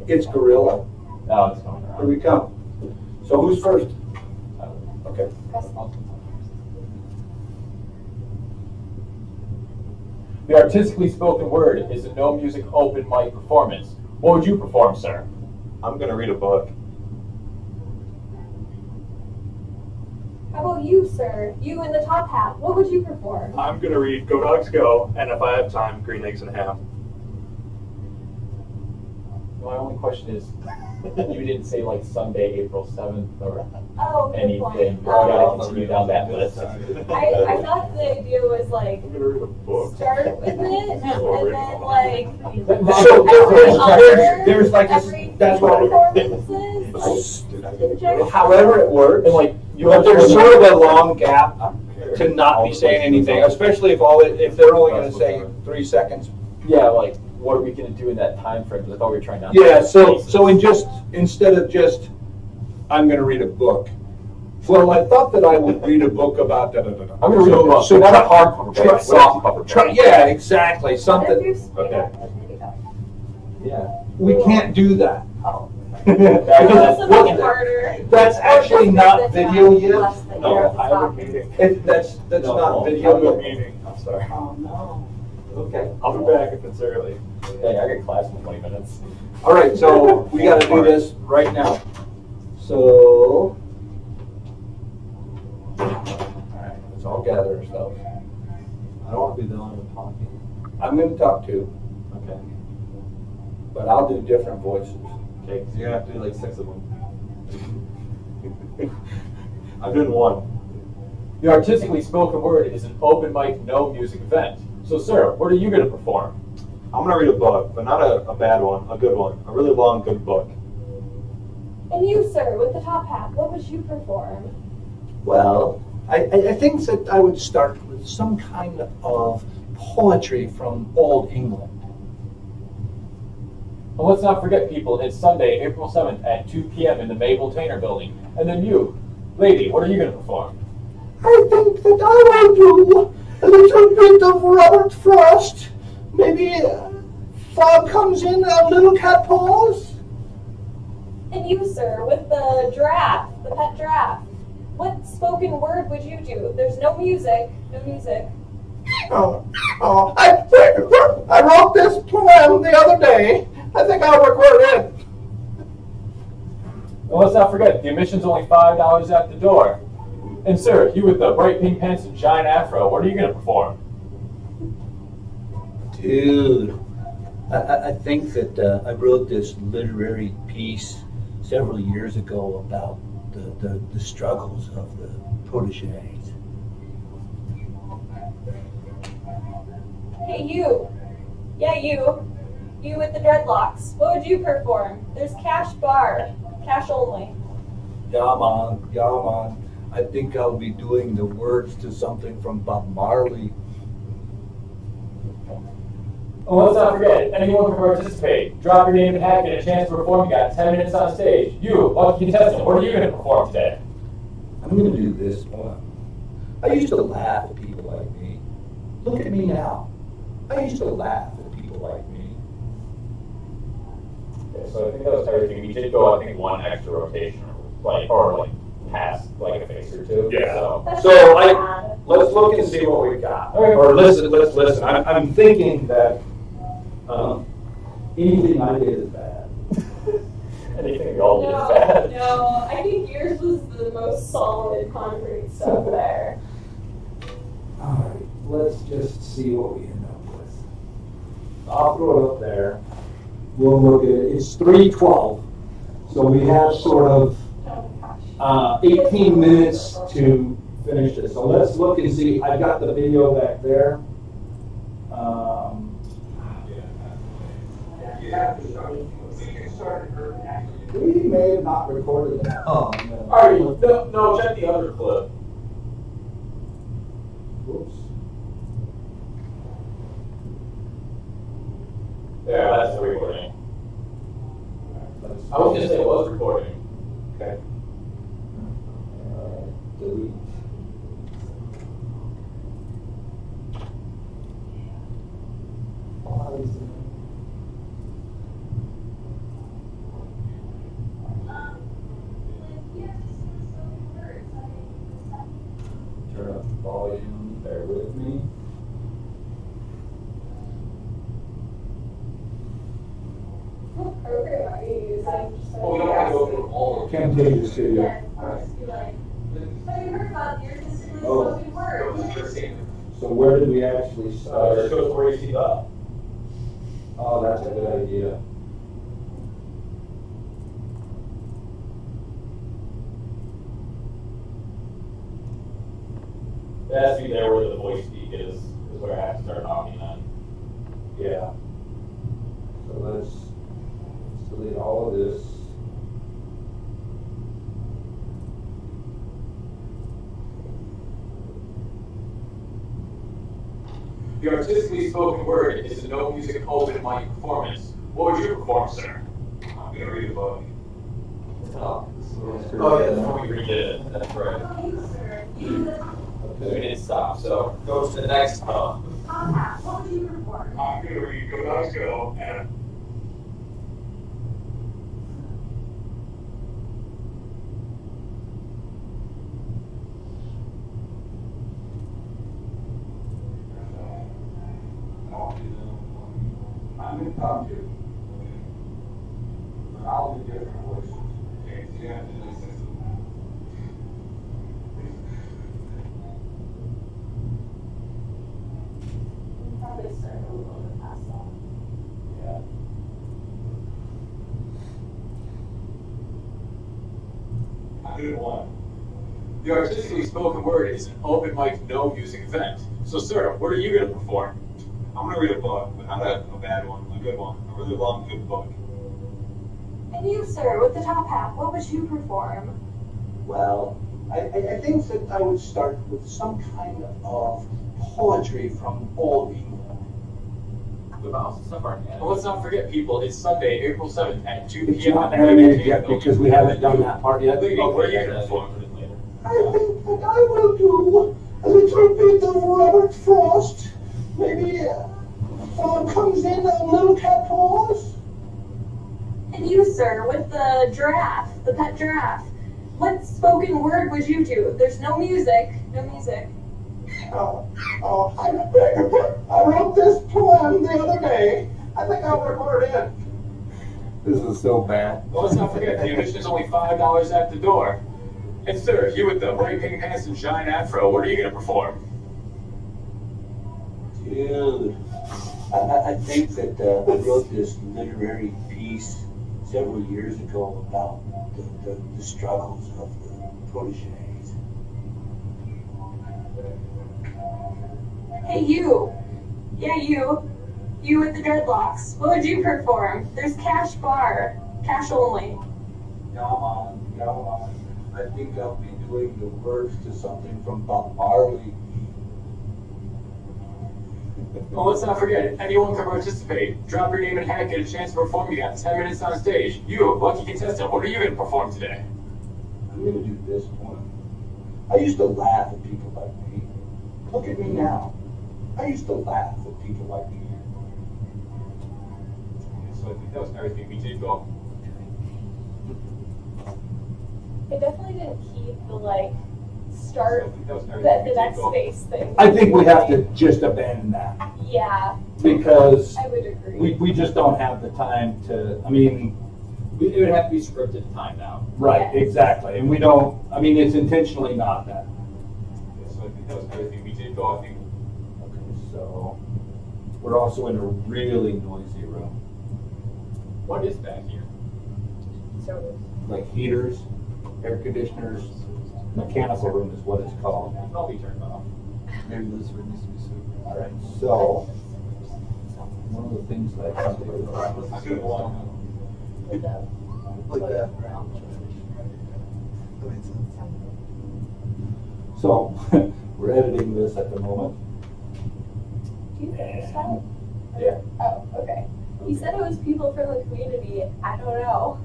It's guerrilla, now it's going here we come. So who's first? Okay. The artistically spoken word is a no music open mic performance. What would you perform, sir? I'm gonna read a book. How about you, sir? You in the top hat. What would you perform? I'm gonna read Go Dogs Go, and if I have time, Green Eggs and Ham. My only question is, you didn't say like Sunday, April seventh, or Oh, good point. anything. I Um, gotta continue down that list. I, I thought the idea was like I'm gonna read a book. start with it and then like So there's, there's, there's like, a that's what, performances. However it works. And like, you But there's sort of a long gap to not be saying anything, especially if all, if they're only gonna say three seconds. Yeah, like, what are we gonna do in that time frame? Because I thought we were trying to Yeah, so, spaces. so in just, instead of just, I'm gonna read a book. Well, I thought that I would read a book about da da da da. I'm gonna read a book, so not a try- hardcover try- a soft cover try- book. Yeah, exactly, something, you're Okay. up? There you go. Yeah. we can't do that. Oh. Because That's a well, harder. That's actually not video yet. No, you're at the I have a top. meeting. It, that's, that's No, not I have video a yet. meeting. I'm sorry. Oh, no. Okay. I'll be back if it's early. Hey, I got class in twenty minutes. All right, so we gotta do this right now. So. All right, let's all gather ourselves. I don't want to be the only one talking. I'm gonna talk too, Okay. but I'll do different voices. Okay, because you're gonna have to do like six of them. I'm doing one. The artistically spoken word is an open mic, no music event. So, sir, what are you gonna perform? I'm gonna read a book, but not a, a bad one, a good one, a really long, good book. And you, sir, with the top hat, what would you perform? Well, I, I, I think that I would start with some kind of poetry from Old England. Well, let's not forget, people, it's Sunday, April 7th at 2 p.m. in the Mabel Tainter building. And then you, lady, what are you going to perform? I think that I will do a little bit of Robert Frost. Maybe uh, fog comes in, a little cat paws. And you, sir, with the giraffe, the pet giraffe, what spoken word would you do? There's no music, no music. Oh, oh, I, I wrote this poem the other day. I think I'll record it. And let's not forget, the admission's only $5 at the door. And, sir, you with the bright pink pants and giant afro, what are you going to perform? Dude, I- I, I think that uh, I wrote this literary piece several years ago about the, the, the struggles of the proteges. Hey, you. Yeah, you. You with the dreadlocks. What would you perform? There's cash bar. Cash only. Yeah, man, yeah, man. I think I'll be doing the words to something from Bob Marley. And let's not forget, anyone can participate. Drop your name and hat, get a chance to perform. You got 10 minutes on stage. You, lucky contestant, what are you going to perform today? I'm gonna do this one. I used to laugh at people like me. Look at me now. I used to laugh at people like me. Okay, so I think that was everything. We did go, I think, one extra rotation, like, or like past like a phase or two. Yeah. So, So I, let's look and see what we've got. Okay. Or listen, let's listen. I'm, I'm thinking that, um, anything I did is bad. anything we all did is bad. no, I think yours was the most solid concrete stuff there. All right, let's just see what we end up with. I'll throw it up there. We'll look at it. It's three twelve, so we have sort of Oh, uh, eighteen minutes to finish this. So let's look and see. I've got the video back there. Um, we may have not recorded that. Oh, no. All right, no, no, check the other clip. Whoops. Yeah, that's the recording. Let's- I was gonna say it was recording. Okay. Uh, Delete. Turn up the volume, bear with me. What program are you using? Just Well, we don't have to go through all of them. Camtasia Studio. Yeah, I'll just be like, have you heard about the artistically Oh. spoken word? So where did we actually Uh, start? it shows where you see the. Oh, that's a good idea. It has to be there where the voice speak is, is where I have to start talking then. Yeah. So let's, let's delete all of this. The artistically spoken word is a no music open mic performance. What would you perform, sir? I'm gonna read a book. Oh, oh yeah, that's when we redid it, that's right. Oh, you, sir. You, the We didn't stop, so go to the next, uh, compact, what would you perform? I'm gonna read Go Dogs Go and I'm gonna talk to you. But I'll do different voices. Okay, so you have to listen. You Probably start a little bit past that. Yeah. I'm doing one. The artistically spoken word is an open mic no music event. So, sir, what are you gonna perform? I'm gonna read a book, but not a, a bad one, a good one, a really long, good book. And you, sir, with the top hat, what would you perform? Well, I, I, I think that I would start with some kind of poetry from old England. the mouse and stuff Well, let's not forget, people, it's Sunday, April 7th at 2 It's not at animated yet because we haven't done that part yet. Lee, what are you gonna perform? I think that I will do a little bit of Robert Frost. Maybe uh, someone comes in, a little cat paws. And you, sir, with the giraffe, the pet giraffe, what spoken word would you do? There's no music, no music. Oh, oh, I, I wrote this poem the other day. I think I'll record it. This is so bad. Well, let's not forget, the admission is only $5 at the door. And, sir, you with the white pink pants and giant afro, what are you gonna perform? Dude, I, I I think that uh, I wrote this literary piece several years ago about the, the, the struggles of the proteges. Hey, you. Yeah, you. You with the dreadlocks. What would you perform? There's cash bar. Cash only. Come on, come on. I think I'll be doing the words to something from Bob Marley. Well, let's not forget, anyone can participate. Drop your name and hat, get a chance to perform. You got 10 minutes on stage. You, lucky contestant, what are you going to perform today? I'm gonna do this one. I used to laugh at people like me. Look at me now. I used to laugh at people like me. So I think that was everything we did go. I definitely didn't keep the like start the, the next space thing. I think we have to just abandon that Yeah, because I would agree. we, we just don't have the time to, I mean, It would have to be scripted, time now. right, exactly. And we don't, I mean, it's intentionally not that. Yeah, so I think that was everything we did go. I think Okay, so we're also in a really noisy room, What is back here? So like heaters, air conditioners, mechanical room is what it's called. I'll be turned off. Maybe this room needs to be super. All right, so one of the things that I come I could have walked. with the Like that. So we're editing this at the moment. Do you understand? Yeah. Oh, okay. He said it was people from the community. I don't know.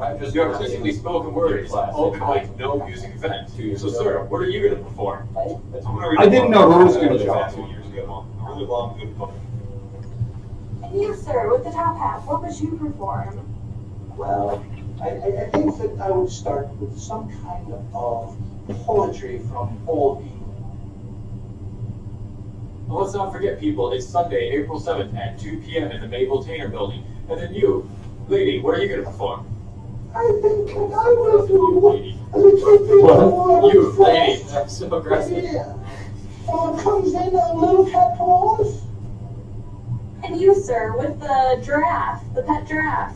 I'm just. The artistically spoken words, is an open mic, no music event. So, sir, what are you going to perform? I'm gonna read I a didn't know who was gonna read show that up. Two years ago. A really long, good poem. And you, sir, with the top hat, what would you perform? Well, I, I, I think that I would start with some kind of poetry from old England. Well, let's not forget, people, it's Sunday, April 7th at 2 p.m. in the Mabel Tainter building. And then you, lady, what are you going to perform? I think that I will do a little bit more. You, lady, that's so aggressive. Yeah. Someone comes in, a little cat paws. And you, sir, with the giraffe, the pet giraffe.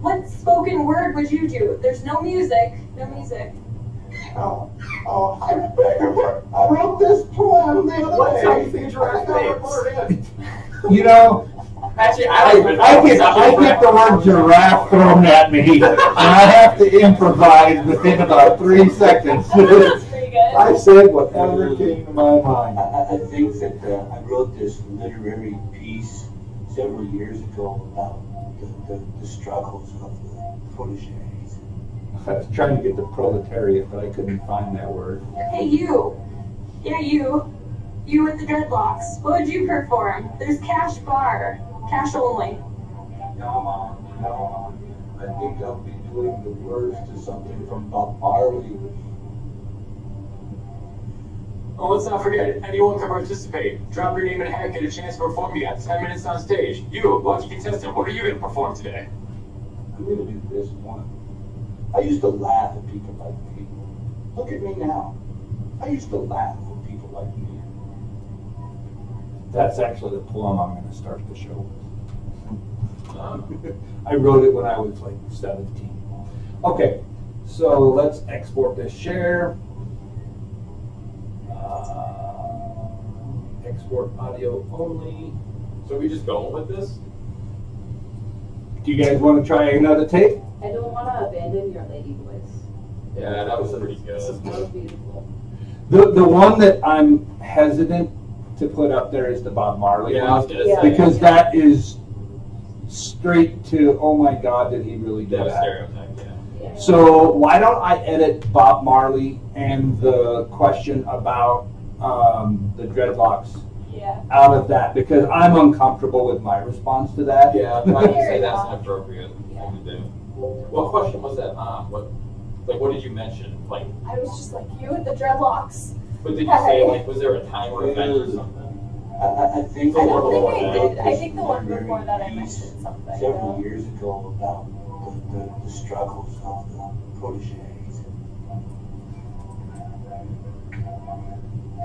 What spoken word would you do? There's no music. No music. Oh, oh, I, I wrote this poem the other What's day. up with the giraffe I names? got it. You know, Actually, I, I don't even know. I get, I get the word giraffe thrown at me, and I have to improvise within about three seconds. That's pretty good. I said whatever came to my mind. I, I think that uh, I wrote this literary piece several years ago about the, the, the struggles of the proteges. I was trying to get the proletariat, but I couldn't find that word. Hey, you. Yeah, you. You with the dreadlocks. What would you perform? There's cash bar. Cash only. No, Mom, no, Mom. I think I'll be doing the words to something from Bob Marley. Oh, let's not forget, anyone can participate. Drop your name and hat, get a chance to perform. You got 10 minutes on stage. You, lucky contestant, what are you going to perform today? I'm gonna do this one. I used to laugh at people like me. Look at me now. I used to laugh at people like me. That's actually the poem I'm going to start the show with. Um, I wrote it when I was like 17. Okay, so let's export this share. Uh, export audio only. So we just going with this? Do you guys want to try another tape? I don't want to abandon your lady voice. Yeah, that was pretty good. That was beautiful. The the one that I'm hesitant to put up there is the Bob Marley Yeah, I was one gonna Yeah. say. because that is straight to oh my god did he really do That that? stereotype, yeah. Yeah. So why don't I edit Bob Marley and the question about um, the dreadlocks Yeah. out of that because I'm uncomfortable with my response to that. Yeah, I would say that's odd. an appropriate thing to do. What question was that on? What, like, what did you mention? Like, I was just like, you with the dreadlocks. What did you say? Like, was there a time or event or something? I, I, I think. I that don't think I did. I think the one literary before that I piece mentioned something. Several though. years ago about the, the, the struggles of the proteges.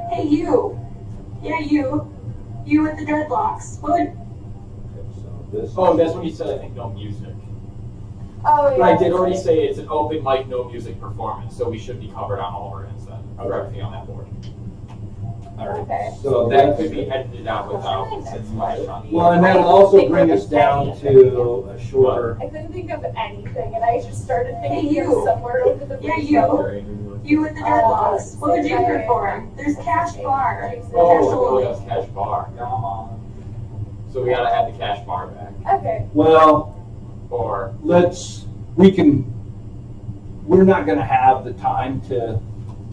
Hey, you. Yeah, you. You with the dreadlocks. What would... Okay, so this. Oh, that's when you said, I think, no music. Oh, yeah. But I did already say it's an open mic, no music performance, so we should be covered on all our ends then, for everything on that board. All right. Okay. So that could be edited out without, since my on. Well, and that'll also bring us down to a shorter. I couldn't think of anything, and I just started thinking Hey, you. of somewhere over the Yeah, window. you. You with the dreadlocks. Oh, what would you perform? There's cash oh, bar. Oh, oh, that's Cash Bar. No, Mom, So we gotta add the cash bar back, Okay. Well, or let's, we can, we're not gonna have the time to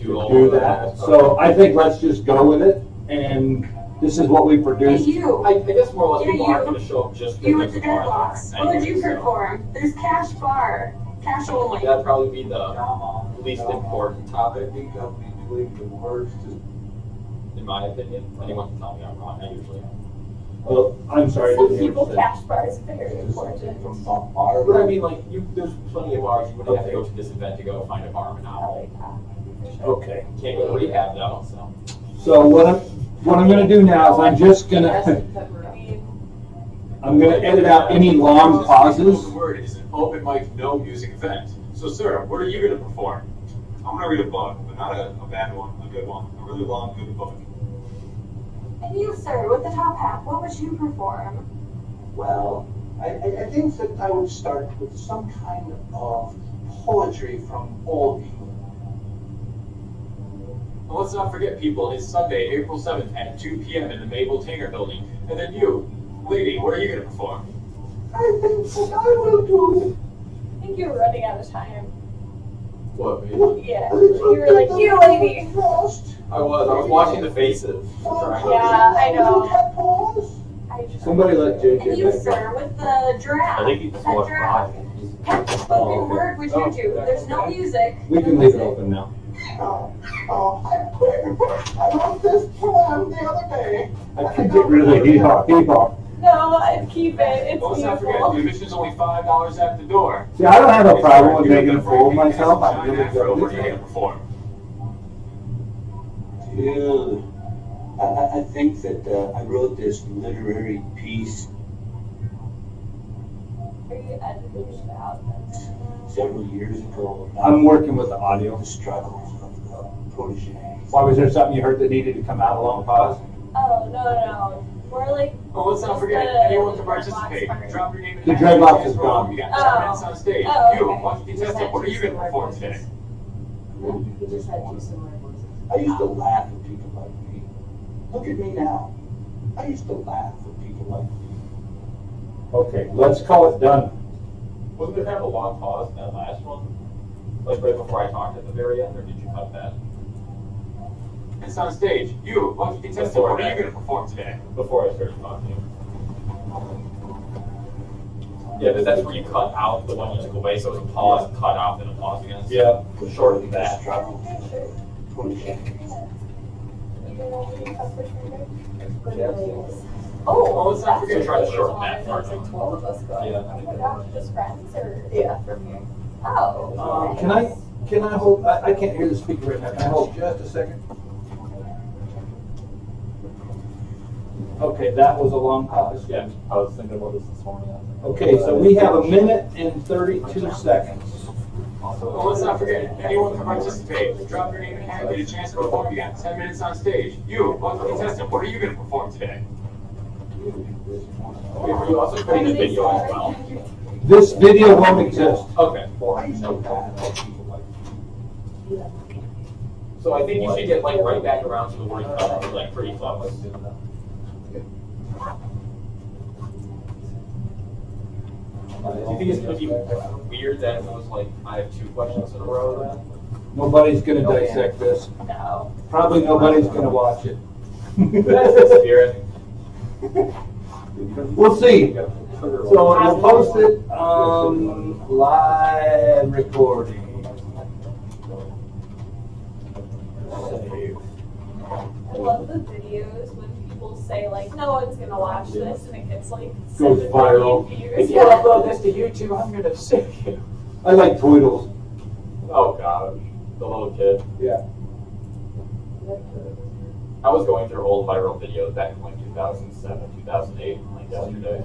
do all do of that. So I think let's just go with it, and this is what we Hey, you, I, I guess more or less Yeah, people aren't gonna show up just you because with the there's a bar dreadlocks. What would you anyway, so perform? There's cash bar, cash only. That'd probably be the least important topic, think I'll be doing the worst. in my opinion. Anyone can tell me I'm wrong, I usually am. Well, I'm sorry. Some people what you said. cash bar is very important. From Bob Barr. But I mean, like, you, there's plenty of bars, you wouldn't have to go to this event to go find a bar now. Okay. Can't go to rehab though, so. So what I'm, what I'm gonna do now is I'm just gonna, I'm gonna edit out any long pauses. Spoken word is an open mic no music event. So, sir, what are you going to perform? I'm going to read a book, but not a, a bad one, a good one, a really long, good book. And you, sir, with the top hat, what would you perform? Well, I, I, I think that I would start with some kind of poetry from old England. And let's not forget, people, it's Sunday, April 7th at 2 p.m. in the Mabel Tainter building. And then you, lady, what are you going to perform? I think that I will do. I think you were running out of time. What, me? Yeah. You were like, you lady. I was, I was watching the faces. Yeah, I know. I just. Somebody let And JJ you, back sir, with the giraffe. I think you just Pet want giraffe. five. Pet spoken Oh, okay. word would you oh, do? There's no music. We can leave it open now. I, I wrote this poem the other day. I could get rid of the hee-haw, hee-haw. No, I'd keep it. It's Well, let's not forget, beautiful. the admission's only $5 at the door. See, I don't have a It's problem with making a fool of myself. has a I'm really giant afro. good What are you at going perform? Dude, I, I I think that uh, I wrote this literary piece Are you editing it out? several years ago about I'm working with the audio. the struggles of protege. Why, was there something you heard that needed to come out along pause? Oh, no, no. More like. Oh, let's not forget, the- anyone can participate. part. Drop your name in The hat, dreadlocks is roll. gone. You got Oh. 10 minutes on stage. Oh, You, okay. lucky contestant, what are you going to perform today? You just had two similar voices. I used to laugh at people like me. Look at me now. I used to laugh at people like me. Okay, let's call it done. Wasn't there kind of a long pause in that last one? Like right before I talked at the very end, or did you cut that? It's on stage. You, lucky contestant, Before what are you going to perform today? Before I started talking. Yeah, but that's where you cut out the one you took away, so it was a pause, cut out, then a pause again. So Yeah. Shorten that. Oh, Oh, let's not forget, that's try to shorten that part. Like twelve of us going. Yeah. Oh my gosh, just friends or? Yeah. From here. Oh. Um, can I, can I hold, I, I can't hear the speaker right now. Can I hold just a second? Okay, that was a long pause. Yeah, I was thinking about this this morning. Like, Okay, so we have a minute and thirty-two seconds. Oh, let's not forget, anyone can participate. Drop your name in hat, get a chance to perform. You got 10 minutes on stage. You, lucky contestant, what are you going to perform today? Wait, were you also putting the video as well? This video won't exist. Okay. I used to laugh at people like me. So I think you should get like right back around to the word cut, like pretty close. Do you think it's gonna be weird that it was like, I have two questions in a row then? Nobody's gonna dissect this. No. Probably nobody's gonna watch it. That's the spirit. We'll see. So we'll post it, um, live recording. Save. I love the videos when people say like, no one's gonna watch this, and it gets like Goes viral. million If views. you upload this to YouTube, I'm gonna sue you. I like Tweedles. Oh gosh, the little kid. Yeah. I was going through old viral videos back in like 2007, 2008, like yesterday.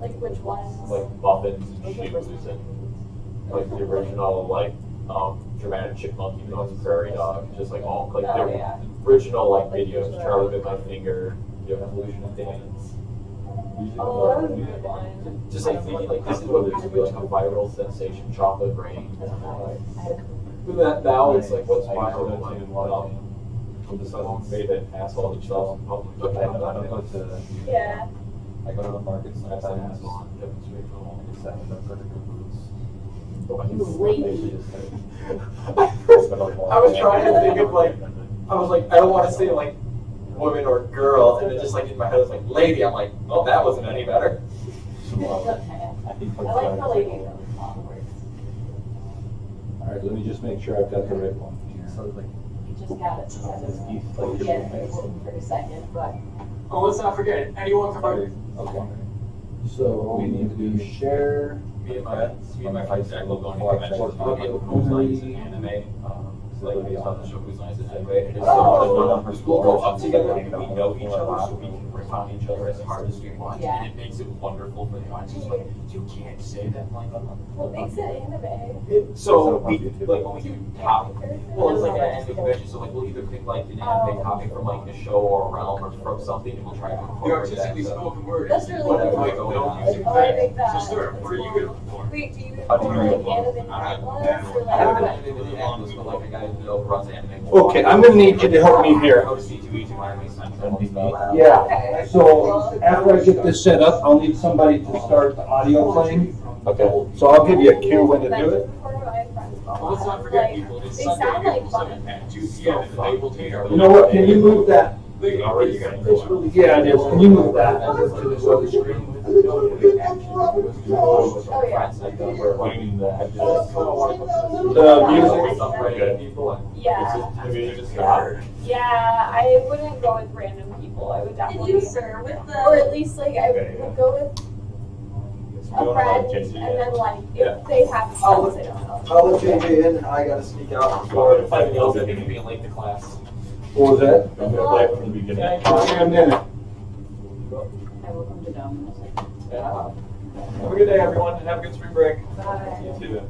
Like which ones? Like muffins and shoes and like the original like um dramatic chipmunk, even though it's a prairie dog, just like all like Oh, the yeah. Original like videos. Charlie bit my finger, the evolution of dance. Oh, that was a good one. Just like thinking like this is what used to be like a viral sensation, chocolate rain. But that now it's like what's viral and like um, the sun made an asshole of themselves in public. I don't know to- Yeah. I go to the market sometimes, demonstrate for them, I just set up vertical booths. I was trying to think of like, I was like, I don't want to say like woman or girl, and then just like in my head, I was like lady. I'm like, oh, that wasn't any better. I like the lady that was long words. All right, let me just make sure I've got the right one here. You just got it. together. Yeah, for a second, but. Oh, let's not forget, anyone can party. Okay. So we need to share. Me and my, me and my friends that will go on conventions, we look at who's nice in anime, so like based on the show nice in anime. And it's Oh. so, we'll go up together and we know each other, so we can rip on each other as hard as we want. And it makes it wonderful for the audience, you can't say that like. What makes it anime? So we, like, when we do topic, well, it's like an anime convention, so like, we'll either pick like an anime oh. topic from like a show or a realm or from something, and we'll try to The incorporate that. artistically so- spoken word That's really what cool. Mike no using Oh, I that. think that. So, sir, what are you gonna perform? Wait, do you do you perform like know? anime atlas I haven't like? been animated in but like a guy who runs anime. Okay, I'm gonna need you to help me here. Go to C2E2 Anime Central. Yeah, so after I get this set up, I'll need somebody to start the audio playing. Okay. So I'll give you a cue when to do it. Well, let's not forget, people, it's Sunday, April seventh at two P M in the Mabel Tainter. You know what, can you move that? Look, already you got Yeah, it is, can you move that? To this other screen. Oh. The music. Yeah. I mean, it's just hard. Yeah, I wouldn't go with random people. I would And definitely. you, sir, with Or at least like I would go with a friend and then like Yeah. if they have oh, to I don't know. I'll let JJ in, and I gotta sneak out Or before. if I else, I think it'd be late to class. What was that? I'm gonna play from the beginning. Hang on a minute. I will come to Domino's. Yeah. Have a good day, everyone, and have a good spring break. Bye. You too.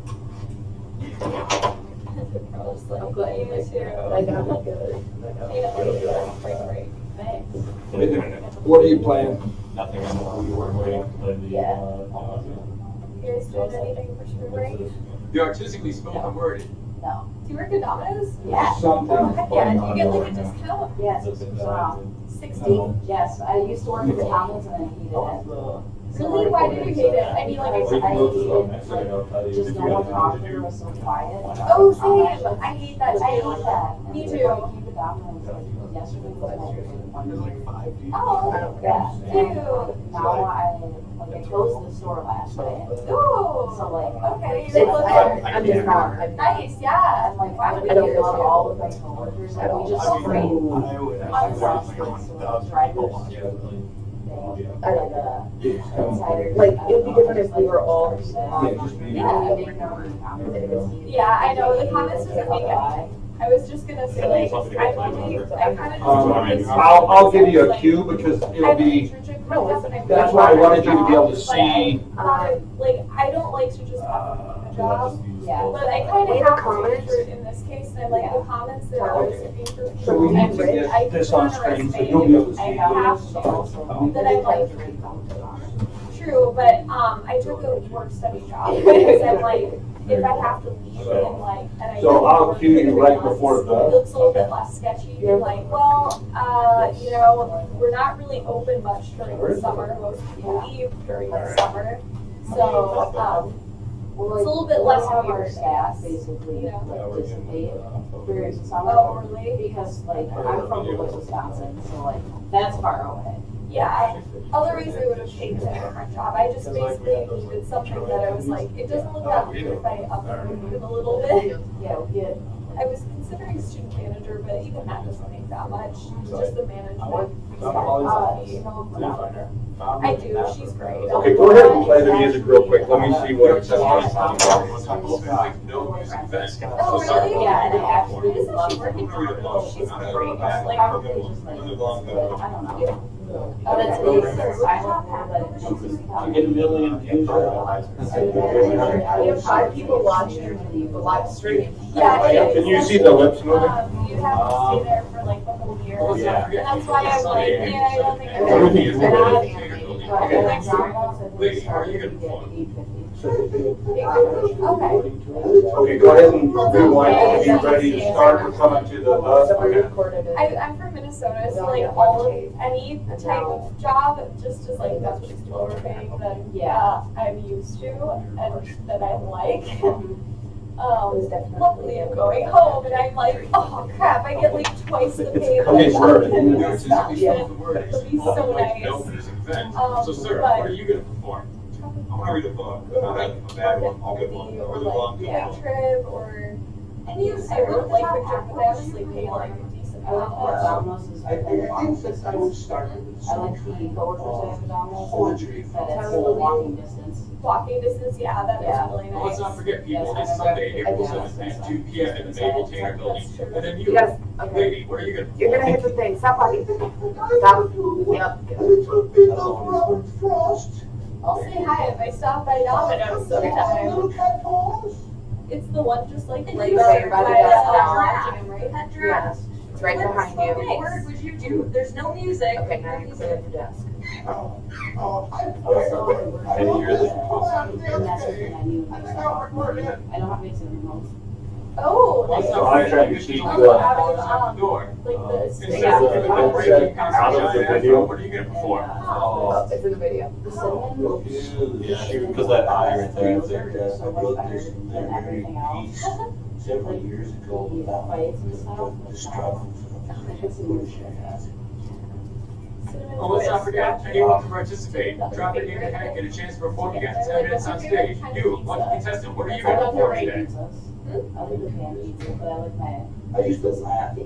I'm oh, glad you too. I got it good. Yeah, like, great, great. Thanks. What are you playing? Nothing, we were waiting. Yeah. You guys doing anything for spring break? Do The artistically spoken word is No. Do you work at Domino's? Yeah. Something. Oh, heck yeah, do you get like a discount? Yes, um, Sixty? yes, I used to work at Thomas and I hated it. Really? Why did you hate it? I mean, like, I Because I hated, like, just no one talking, it was so quiet. Oh, same. I hate that I hate that. Me And too. I like yesterday year. Oh, Yeah. Dude. Now I, like, I closed the store last night. Ooh. So like, Okay, you're like, I'm, I'm just not, I'm nice, yeah. I'm like, Wow, I we don't love all of my coworkers, and we just straight I don't know. Like, it would be different if we were all. Yeah. Yeah, I know, the comments doesn't make it. I was just gonna say, like, I only, I kinda Um, just. I'll, I'll give you a cue because it'll be, that's why I wanted you to be able to see. Uh, like, I don't like to just have a job, Yeah. but I kinda Wait, have to comments? for in this case, and I like the comments, that are always looking for people. So we need to I get this on screen so you'll be able to I see. have to, that I'm like, true, but, um, I took a work study job, because I'm like, if I have to leave and like, and I. So I'll work cue you right before the- It looks a little bit less sketchy, you're like, well, uh, you know, we're not really open much during the summer, most people leave during the summer. So, um, Well, It's a little bit less we have our weird, staff yes. basically Yeah. like dissipate during the summer. Oh, really? Because like, I'm from Lewis, Wisconsin, so like, that's far away. Yeah, otherwise I would have taken a different job. I just basically needed something that I was like, it doesn't look that weird if I upgrade it a little bit. Yeah, we get, I was considering student manager, but even that doesn't make that much, just the management. uh, you know, I do, she's great. Okay, go ahead and play the music real quick. Let me see what it says. Like, no using vent. Oh, So, sir, really? yeah, and I actually Isn't love she working for Read. She's great, like, probably just like, I don't know. But it's, it's silent, but it's. You get a million views. We have five people watching the live stream. Yeah, it is. Can you see the lips moving? Um, you have to stay there for like the whole year. Yeah. And that's why I'm like, yeah, I don't think I'm. Gonna- moving. Okay, next year. Domino's, I Lady, where are you gonna perform? Okay. Okay, go ahead and rewind and be ready to start. We're coming to the bus. Okay. I, I'm from Minnesota, so like all of any type of job, just as like that's just lower paying than uh, I'm used to and that I like. Um, luckily I'm going home and I'm like, oh crap, I get like twice the pay. of Okay, sure. and The stuff. artistically spoken word is It'll be so nice. No event. Um, So sir, what are you gonna perform? I'm gonna read a book, not a a bad one, a good one, a really long, good Yeah, one. trip or And you, I sir, really with the like top the hat, trip, but what they would obviously you pay like a decent I like amount. the Domino's is I, I think that I would start with I some like the kind coworkers of at the Domino's. poetry That from it's walking distance. Walking distance, yeah, that is Yeah. really nice. Well, let's not forget, people, Yes, it's I Sunday, remember. April I did. seventh, at two P M in the Mabel Tainter Building. And then you, You gotta, okay. lady, where are you gonna You're gonna hit the thing. Stop walking. Stop. Yep. Little bit of Robert Frost. I'll say hi if I stop by Domino's Little sometime. cat paws. It's the one just like right there by the by desk the now. uh, right? That dress. It's right behind spoken you. word would you do? There's no music. Okay, now you clear your desk. Oh, oh, I, this. that's something I don't have mixing remotes. Oh, So I tried to keep the- the door. Like the of out. the of the video. what are you gonna? Oh, it's in the video. The because that eye right there, It's like, uh, uh, I wrote this literary piece several years ago The about fights and stuff. the, the struggles of Well, let's not forget, anyone can participate. Drop it in your hat, get a chance to perform. You got ten minutes on stage. You, lucky contestant, what are you gonna perform today? I like the pan pizza, but I like my. I used to laugh.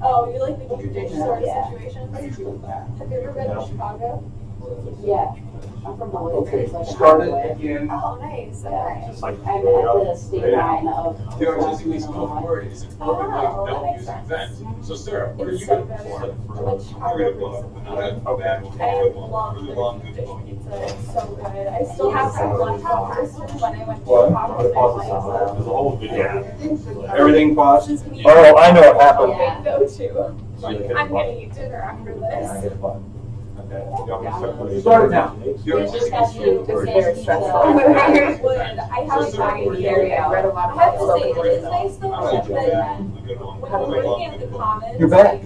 Oh, you like the traditional sort of Yeah. situations? I used to laugh. Have you ever been to Chicago? Yeah, I'm from the woods. Okay, it's like a start it highway. again. Oh, nice. Okay. Just like. I'm at the state line of. The artistically spoken word is an open mic, Oh, that no makes music sense. event. So sir, what are It's you so gonna good. perform? I went to I'm gonna Chicago read a book, but not recently. a bad one, I a good one, love really their long, deep good dish one. pizza. It's so good. I still have some one top person when I went to What? Chicago. and I liked There's a whole video. Yeah. Everything paused? Just me. Oh, I know what happened. Yeah. Go to. So you get I'm a gonna button. eat dinner after I this. get a button. Start Start it now. The It's just artistically got spoken you. word It's is very stressful. I would. I have So, a sir, very what are you very. gonna I read a lot I have to say, spoken it word. is nice though I like that when bad one, a good one, when a I'm really at the good one. commons. You're back.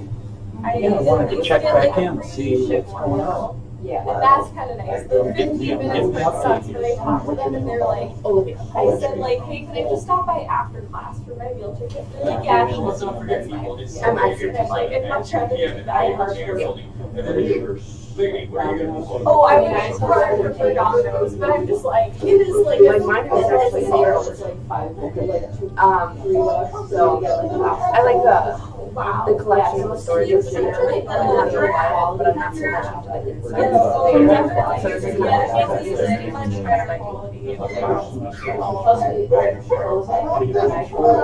I I wanted to at check least back in, a see what's going on. Yeah. And that's kind of nice. The 15 minutes per sucks, but I talked to them and they're like, Olivia. I said like, hey, can I just stop by after class for my meal ticket? They're like, yeah, Well, let's sure. not forget, people, I'm Sunday, actually April like, I'm not trying to do that. Mabel Tainter Building. And then you, lady, where are you gonna perform? Oh, I mean, I prefer for Domino's, but I'm just like, it is like. Like mine was actually zero. It's like five, like two, Um, three bucks. so you get like a box. I like the Wow. the collection of the stories Yeah, of so Shakespeare. it's I don't know like- why, but I'm not so much into the inside. So definitely. it's Yeah, kind it's much quality. Plus, we- clothes, I-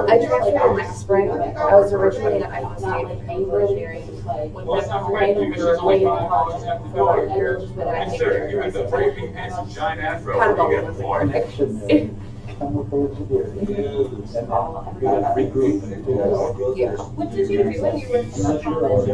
I transferred in spring. I was originally at Iowa State like for engineering. like. Well, let's not Right, because were it's only five hours at the door. And it'll just be like- And sir, you with the brave pink pants and giant afro, Kind of where all over perform? Connection there. Come with those here. And then we're gonna regroup and do that. Yeah. What did you do when you were in I'm not sure. college?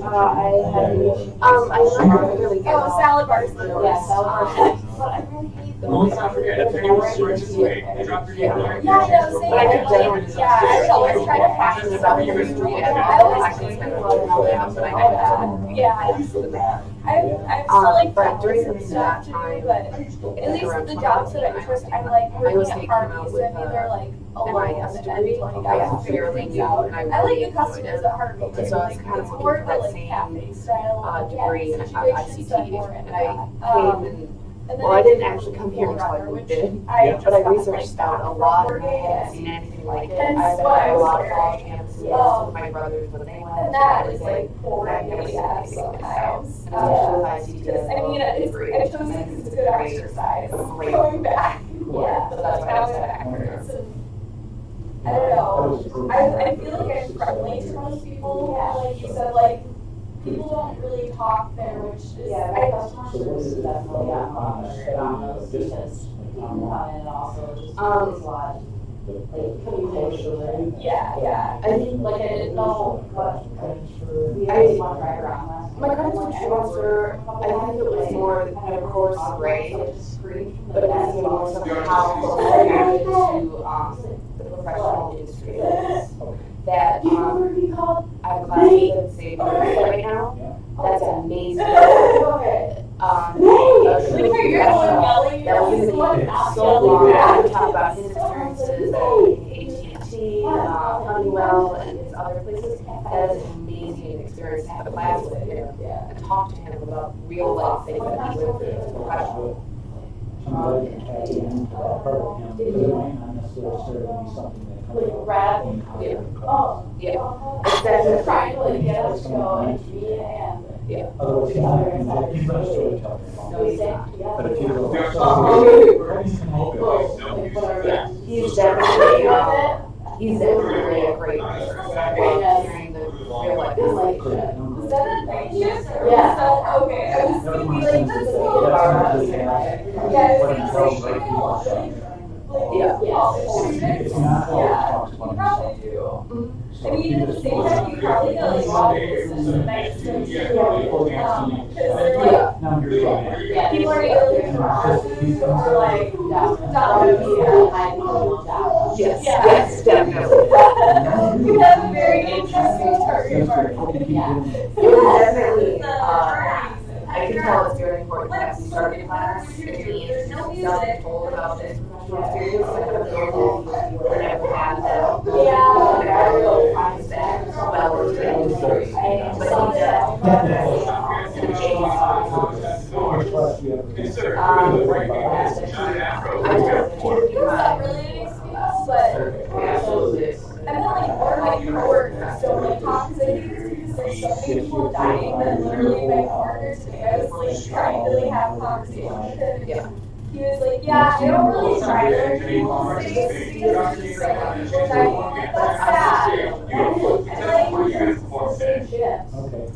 Uh, I had. Um, I remember really good. Oh, salad bars. Yeah, salad bars. But I really hate Well, let's not forget, anyone can participate. Drop your name there. Yeah, I know, same. But I did dinner with Yeah, I always try to passionate practice about about history and I all always I can spend a lot of time, but I did that. Yeah. I, I'm still Um, like but during that time, do, but at least the jobs that I interest, I'm like working at Harvey's, I mean, they're like alone NIS and degree. like I I have was to figure fairly things new out. and I I like the customers at Harvey's, And so like, kind of it's more of a that like same, cafe style. uh, degree in ICT. And I came Um, and, well, I didn't actually come here until I moved in, I but I researched like, out a lot and I working hadn't seen anything like it. Hence I've been why at I a was lot of very- college campuses with my oh. brothers, but they went And to that is like boring I've never AF sometimes. anything. Especially with ICT. I mean, it's, I chose it because it's good exercise. Great. Going back. Yeah, so that's why I Going said backwards. And I don't know. I, I feel like I'm friendly to most people. Yeah. Like you said, like people don't really talk there, which is Yeah, I, my customer service is definitely on the Domino's because, um, and also just, it's a Um, lot, like, communication. yeah, yeah. I think Like, I didn't know, but we I- had one driver on last My cousin transfer, I think it was more the kind of course grade, but it was more somehow related to, um, the professional industry. That, um, I have a class with St. Mary's right now, that's amazing. Um, professional that was in so long, to talk about his experiences at AT&T, uh, Honeywell, and his other places. That is an amazing experience to have a class with him and talk to him about real life things that he went through as a professional. Somebody the uh, part of him, it might not necessarily serve be something that comes Like out. rap, yeah. Oh, yeah. It's that trying to like get us to go and be and. Yeah. Otherwise, he's not, he's not, he's not a storyteller. No, he's not. But if you go. Yeah, he's definitely, uh, he's definitely a great person. I love hearing the real life stories. Was that a night shift or was Yeah. that, okay, I was thinking like, that's a little far. Yeah, I was gonna say, should I watch it? Yeah. Yeah, probably do. I mean, at the same time, you probably know like all this is nice to, um, cause they're like, Now you're fine. yeah, people are either looking or like, dollar. Yes, yes, definitely. You have a very interesting target market. It was definitely, uh, I can tell it's very important that we started class, it means self told about this professional experience, like a little, we never had that. Yeah. Very little times that well into the industry, but he does. And James, Consider um, the right John Afro. I don't It was not really an excuse, but Absolutely. I meant like more of my coworkers don't like talk because I think it's because there's so many people dying that literally my coworker today, like trying to like have a conversation with him. Yeah. He was like, yeah, I don't really try to learn people's things because it's just like people like, that's sad. And like,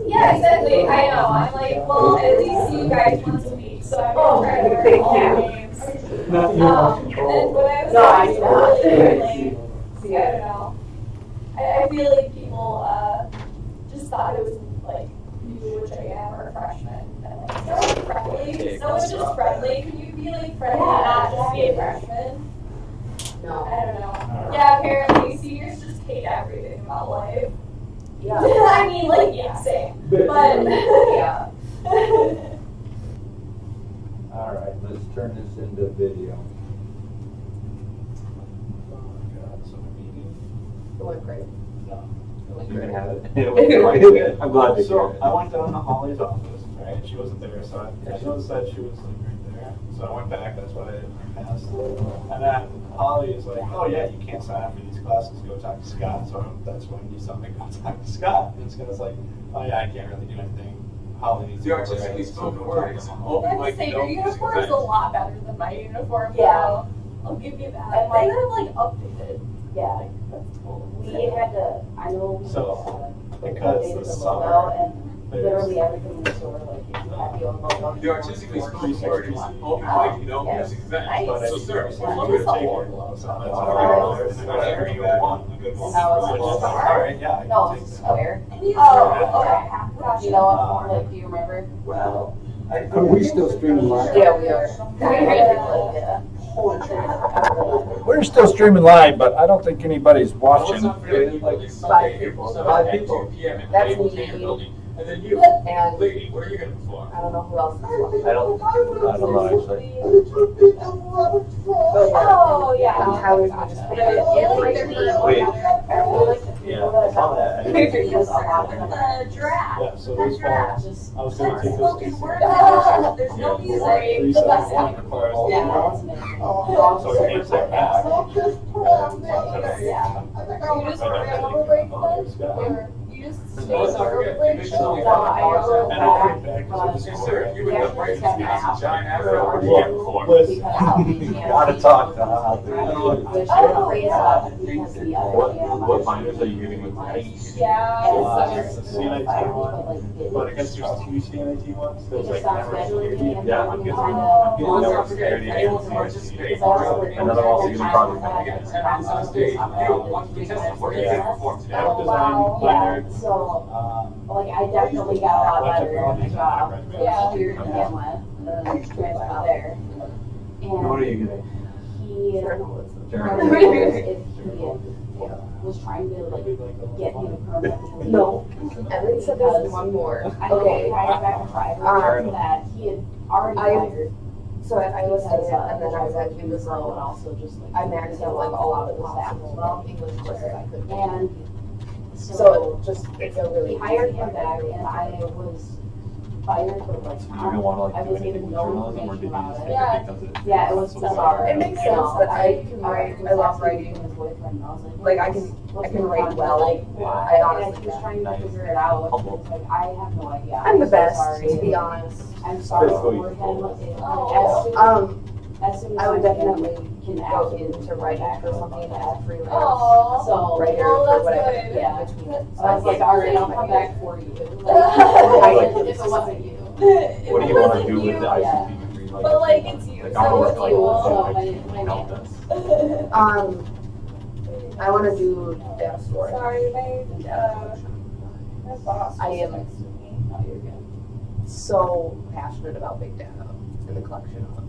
yeah, exactly. I know. I'm like, well, at least you guys want to meet, so I'm gonna try to learn all the names. Um, and then when I was No, I like, know. really, like, I don't know. I, I feel like people uh, just thought it was like new, which I am, or a freshman. And like, no one's friendly. No one's just friendly. Can you be like friendly and not just be a freshman? No. I don't know. Yeah, apparently seniors just hate everything about life. Yeah. I mean, like, yeah, same. But Yeah. All right, let's turn this into video. Oh, it went great. You can have it. It went quite good. I'm glad to hear So. I went down to Holly's office, right? She wasn't there, so I, I noticed that she was like right there. So I went back, that's why I passed. And then Holly is like, oh yeah, you can't sign up for these classes, go talk to Scott. So I'm- that's when you tell me go talk to Scott. And Scott's like, oh yeah, I can't really do anything. Holly needs to. The go artistically right, so spoken go word talk is to an him." open I have mic to say, no your uniform is a lot better than my uniform. Yeah. though. I'll give you that. And, And like- like, have like updated. Yeah. Like, that's cool. We had to, I know. we So, had to because update the the summer, logo and there's- literally everything was sort of like, if you had your logo. The artistically spoken word is an open mic no music event. So, sir, it's we're I'm gonna take take it. it. So that's all right. Whatever you want, a good one. That was- Which is like, all right, yeah, No, it's that. square. Oh, oh okay. You know what, like, do you remember? Well, Are we still streaming live? Yeah, we are. We're still streaming live, but I don't think anybody's watching. not forget people, Five people. April seventh, at two P M in That's me. Tank Building. And then you, And lady, what are you gonna perform? I don't know who else is. I don't, I don't know, actually. Oh, yeah. And Tyler's gonna just put it in. Yeah, like they're gonna- Wait. I really like the people that I saw that. I didn't- Figure use a lot of them. The draft. Yeah, so those falls, I was gonna take those. Spoken word. There's no music. Three The seven best one one. requires the Yeah, zero. that's amazing. So it takes that back. Yeah. You just work on overbreak then? Or you just stay on overbreak? Mission only No, I five don't. And I think back because. Sir, you would actually like just have see app John for Afro our or gym, Jim Ford. because the Gotta talk to her. Which is yeah. because the other What, gym. what minors are you giving with ice? Yeah. And it's a so- CNIT but, But I guess there's two CNIT ones. It There's like sounds network security. and Yeah, I'm getting, I'm getting network security you're and CNIT. And then I'm also using project I manager. got ten minutes on stage. You, once we test them, what are you gonna perform today? Wow. Yeah, so, like, I definitely got a lot better at my job Yeah. here to begin with, the transplant there. What are you getting? he, Jeremy. if he was trying to like get me to permit to leave. No. Evan said there's one more. I Okay. I back a driver Um, that he had already I- hired. So I I was Because, saying, uh, and then I was like, he was and also just like. I maxed out like all of the staff as well, English courses I could. And So so just, it's a really. he hired him back and I was fired for like. Did you want to like do anything with journalism or did you just about pick it. it because it? Yeah, it was so bizarre. It makes sense, but I can write, I love writing. His boyfriend, and I was like, Like, I can- I can write well. Like, Yeah. I I honestly honestly was trying to figure it out. Like, I have no idea. I'm the best, to be honest. I'm sorry That's for sweet. him. Um, as soon as I would definitely can go ask him into writing for something as freelance. Aww. So, Writer Oh, or that's whatever. good. yeah. Between So I was like, all right, I'll come back for you. Like, Like, if it wasn't you. What do it you want to wasn't do with you- the ICT degree? But like it's you, Like, so I want it's to like, you. So, like, my, my help us. Um, I want to do data storage. Sorry, my uh, my boss. I just am- texted me. No, you're good. so passionate about big data and the collection of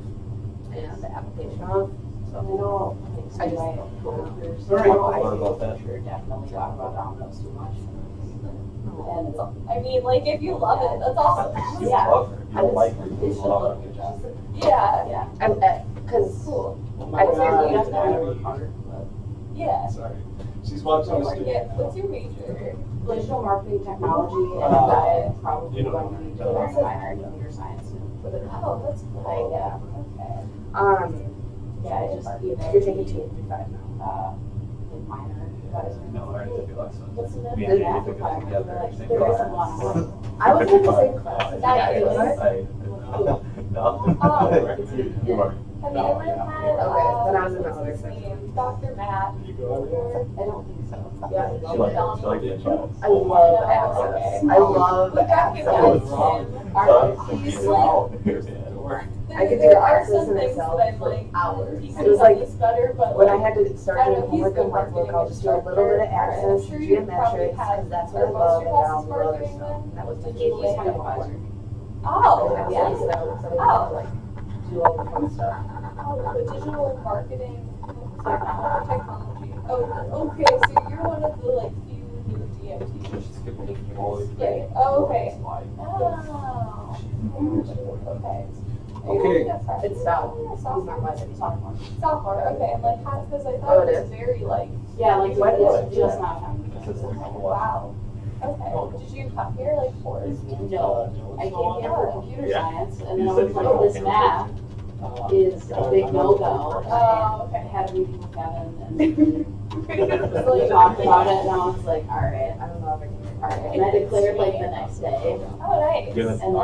and the application of. I know, I just- my coworkers, Alright. I What about that? sure definitely talk about dominoes too much. And it's, I mean, like if you love it, that's awesome. You Yeah. love her. You don't like her. You it's love like her. your job. Yeah, Yeah. I'm because cool. I What's your uh, major? Definitely work hard, but Yeah. Sorry. She's watching Oh, the yeah. What's your major? digital marketing technology and Uh, I probably you know, going to be doing a minor in computer. Oh, that's cool. Like, yeah. Okay. um Yeah, I just, you know. You're taking two and five now. Uh, in minor, but. No, I already took your lesson. What's the Me name? and you took it together. Same there class. isn't. I was in the same class. as That you is- guys. I- No. Oh. You are. Have you ever had Okay, then I was in the uh, other what's section. Dr. Matt? I don't think so. Yeah. She liked it. She liked it. She liked it. I love access. I love access. about. Uh, He's like- I could do access in things Excel for hours. It was like this but when I had to start doing know, homework good and workbook, I'll just do a little bit of access, I'm sure geometrics, because that's what I love, and your then I'll do other stuff. That was the Did you He's like, my advisor. Oh, yeah, yeah. so, so I Oh. Like do all the fun stuff. Oh, the digital marketing technology. technology. Oh, okay. So you're one of the like few new DMTs. Right. Oh, okay. Oh. Okay. Okay. It's South. Yeah, He's not sophomore. my city. Sophomore. Sophomore. Okay. I'm like, how? Because I Oh, thought it it was very like. Yeah, like, What it's is- just not him. Wow. Okay. Did you come here like for? No, I came here for computer Yeah. science, and then You I said was like, this okay. math is a big no-go. Oh, And I okay. had a meeting with Kevin, and we talked about it, and I was like, all right, I don't know if I can. all right. And I declared like the next day, Oh, nice. You have a- And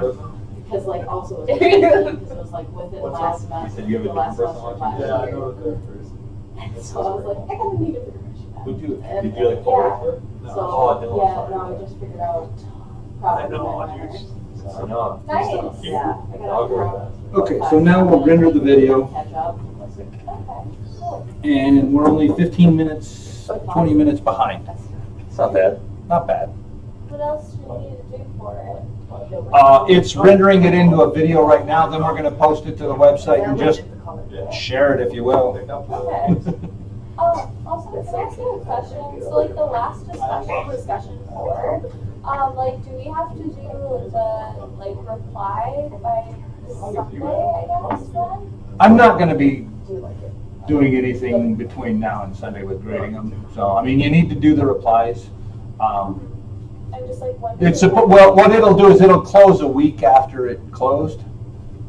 then- because like also it was, because it was like within What's last that? You semester, said you have a the last different semester of person last Yeah, I year. know the third. So I was like, I gotta need a permission now. Who'd you, And- did you like follow yeah. up for? So, Oh, no, yeah, sorry. no, I just figured out. I probably know, my dude. minor. I know. Nice. Yeah, I gotta I'll go with out. Okay, so now we'll render the video, Catch up. Okay. Cool. and we're only 15 minutes, 20 minutes behind. It's not bad. Not bad. What else do we need to do for it? Uh, it's rendering it into a video right now, then we're gonna post it to the website and just share it if you will. Oh, also, can I ask you a question? So, like the last discussion, discussion four, um, like, do we have to do the like reply by Sunday? I guess then. I'm not gonna be doing anything between now and Sunday with grading them, so, I mean, you need to do the replies. Um, I'm just like wondering. It's, suppo- well, what it'll do is it'll close a week after it closed,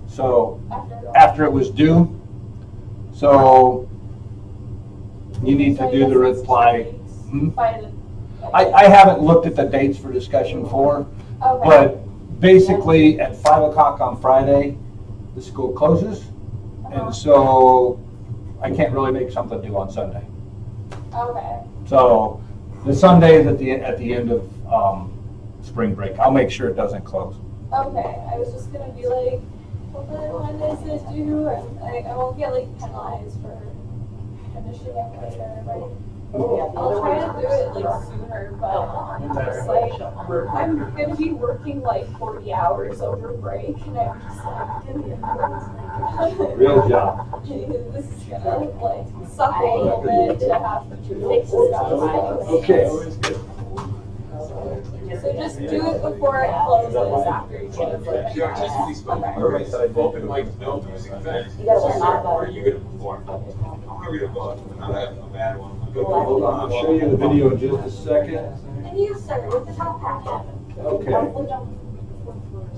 so, after it was due. So, you need to do the reply. Hmm? I, I haven't looked at the dates for discussion four, Okay. but basically at five o'clock on Friday, the school closes. And so I can't really make something do on Sunday. Okay. So the Sunday is at the, at the end of, um, spring break. I'll make sure it doesn't close. Okay, I was just gonna be like, hopefully when is this due? And I, I won't get like penalized for finishing it later, right? I'll try to do it like sooner, but it's like, I'm gonna be working like forty hours over break and I'm just like, give me a. Real job. This is gonna like suck a little bit to have to fix stuff. Okay. So just do it before it closes after you change it. The artistically spoken word is open mic no music event. You gotta So, sir, that are you gonna perform? I'm gonna read a book, but not a, a bad one, a good one. Hold on, I'll show you the video in just a second. And you, sir, with the top hat. Okay.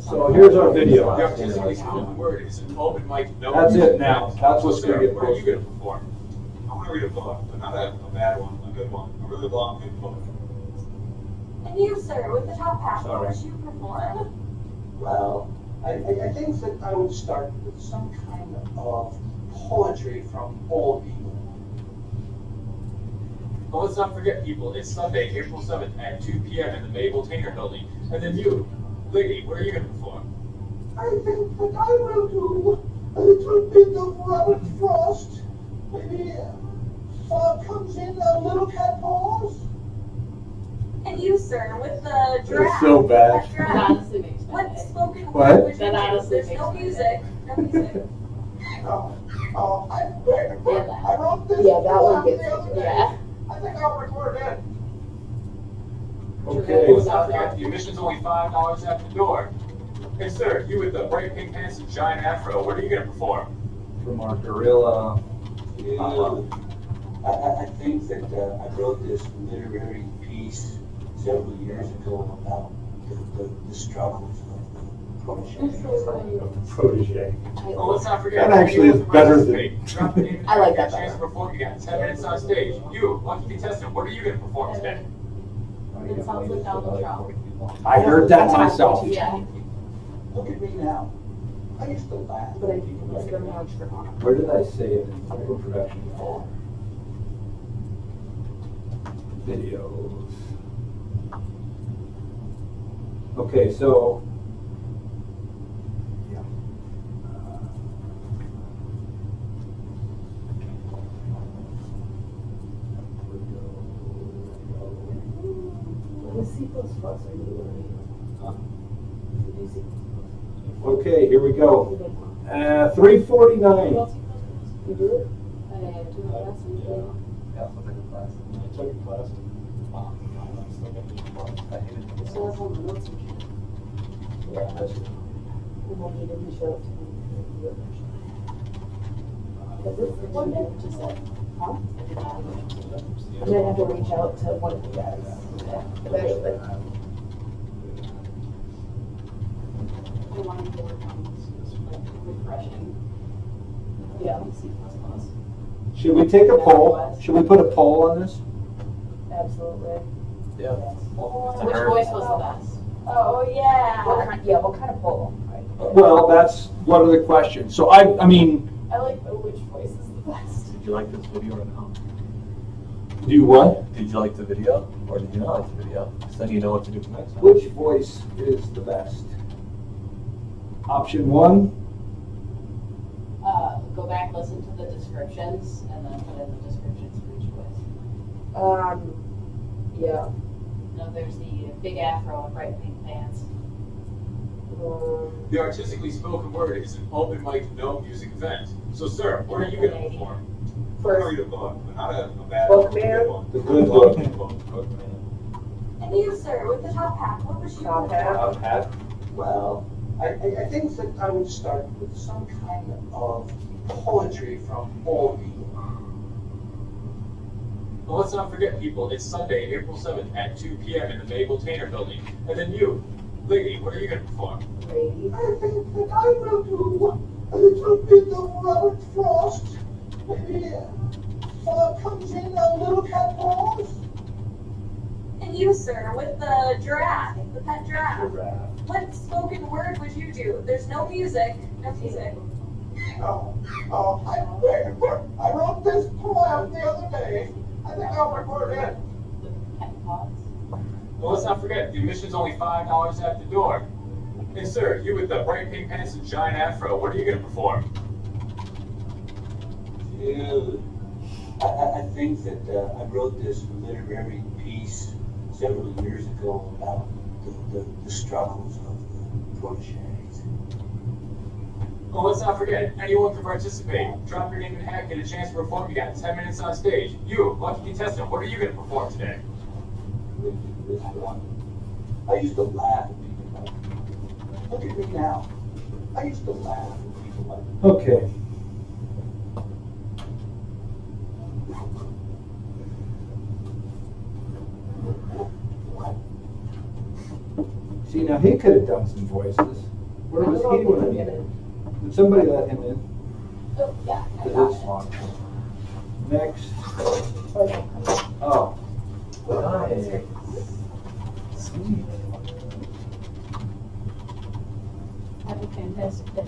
So here's our video. The artistically spoken word is an open mic no That's it now. That's what's gonna sir, get What are you posted. gonna perform? I'm gonna read a book, but not a, a bad one, a good one, a really long, good book. And you, sir, with the top hat. Sorry. What would you perform? Well, I, I, I think that I would start with some kind of poetry from old people. But let's not forget, people, it's Sunday, April 7th at 2 p.m. in the Mabel Tainter Building. And then you, lady, what are you gonna perform? I think that I will do a little bit of Robert Frost. Maybe uh, fog comes in, a little cat paws. And you, sir, with the giraffe. so bad. That. That honestly makes me What spoken What? word would you That honestly There's makes no music. No music. Oh, oh, I, I wrote this. Yeah, that one gets the other me, day. yeah. I think I'll record it. Okay. Let's not forget, the admission's only $5 at the door. And sir, you with the bright pink pants and giant afro, what are you gonna perform? From our gorilla. I, I, I think that uh, I wrote this literary piece several years ago about the, the, the struggles of the Protege. Well, let's not forget. That actually is better than- than. Drop the name and I like that chance to perform. You got 10 minutes on stage. You, lucky contestant, what are you gonna perform today? It sounds like Donald Trump. I heard that myself. Yeah. Look at me now. I used to laugh. But I think it's gonna vouch for honor. Where did I say it in local production before? Videos. Okay, so. Okay, here we go. Uh, three forty-nine. You do it? I took a class. I took a class. I Yeah. I'm gonna have to reach out to one of you guys. Eventually. I wanted to work on refreshing. Yeah. C plus plus. Should we take a poll? Should we put a poll on this? Absolutely. Yeah. Which voice was the best? Oh, yeah. What kind, yeah, what kind of poll? Well, that's one of the questions. So I, I mean, I like the which voice is the best. Did you like this video or not? do you what? Did you like the video or did you not like the video? So then you know what to do for next time. Which voice is the best? Option one, Uh, go back, listen to the descriptions, and then put in the descriptions for each voice. Um, yeah. No, there's the big afro and bright pink pants. The artistically spoken word is an open mic no music event. So sir, what are you gonna perform? I'm gonna read a book, but not a, a bad Book one, a man? the good book. Good book. And you, sir, with the top hat. What was your Top perform? Top hat. Well, I, I, I think that I would start with some kind of poetry from old people. But let's not forget, people, it's Sunday, April 7th at 2 p.m. in the Mabel Tainter Building. And then you, lady, what are you gonna perform? lady. I think that I will do a little bit of Robert Frost. Maybe uh, fog comes in, a little cat balls. And you, sir, with the giraffe. The pet giraffe. Giraffe. What spoken word would you do? There's no music. No music. Oh, oh, I, I wrote this poem the other day. I it. Well, let's not forget, the admission's only five dollars at the door. Hey, sir, you with the bright pink pants and giant afro, what are you gonna perform? Dude, I, I, think that uh, I wrote this literary piece several years ago about the, the, the struggles of the proteges. Well, let's not forget, anyone can participate. Drop your name in a hat, get a chance to perform. You got 10 minutes on stage. You, lucky contestant, what are you gonna perform today? I used to laugh at people like, look at me now. I used to laugh at people like, Okay. See, now he could have done some voices. Where was he when he? Did somebody let him in? Oh, yeah. I Because got it's it. Next. Oh. Nice. Sweet. Have a fantastic day.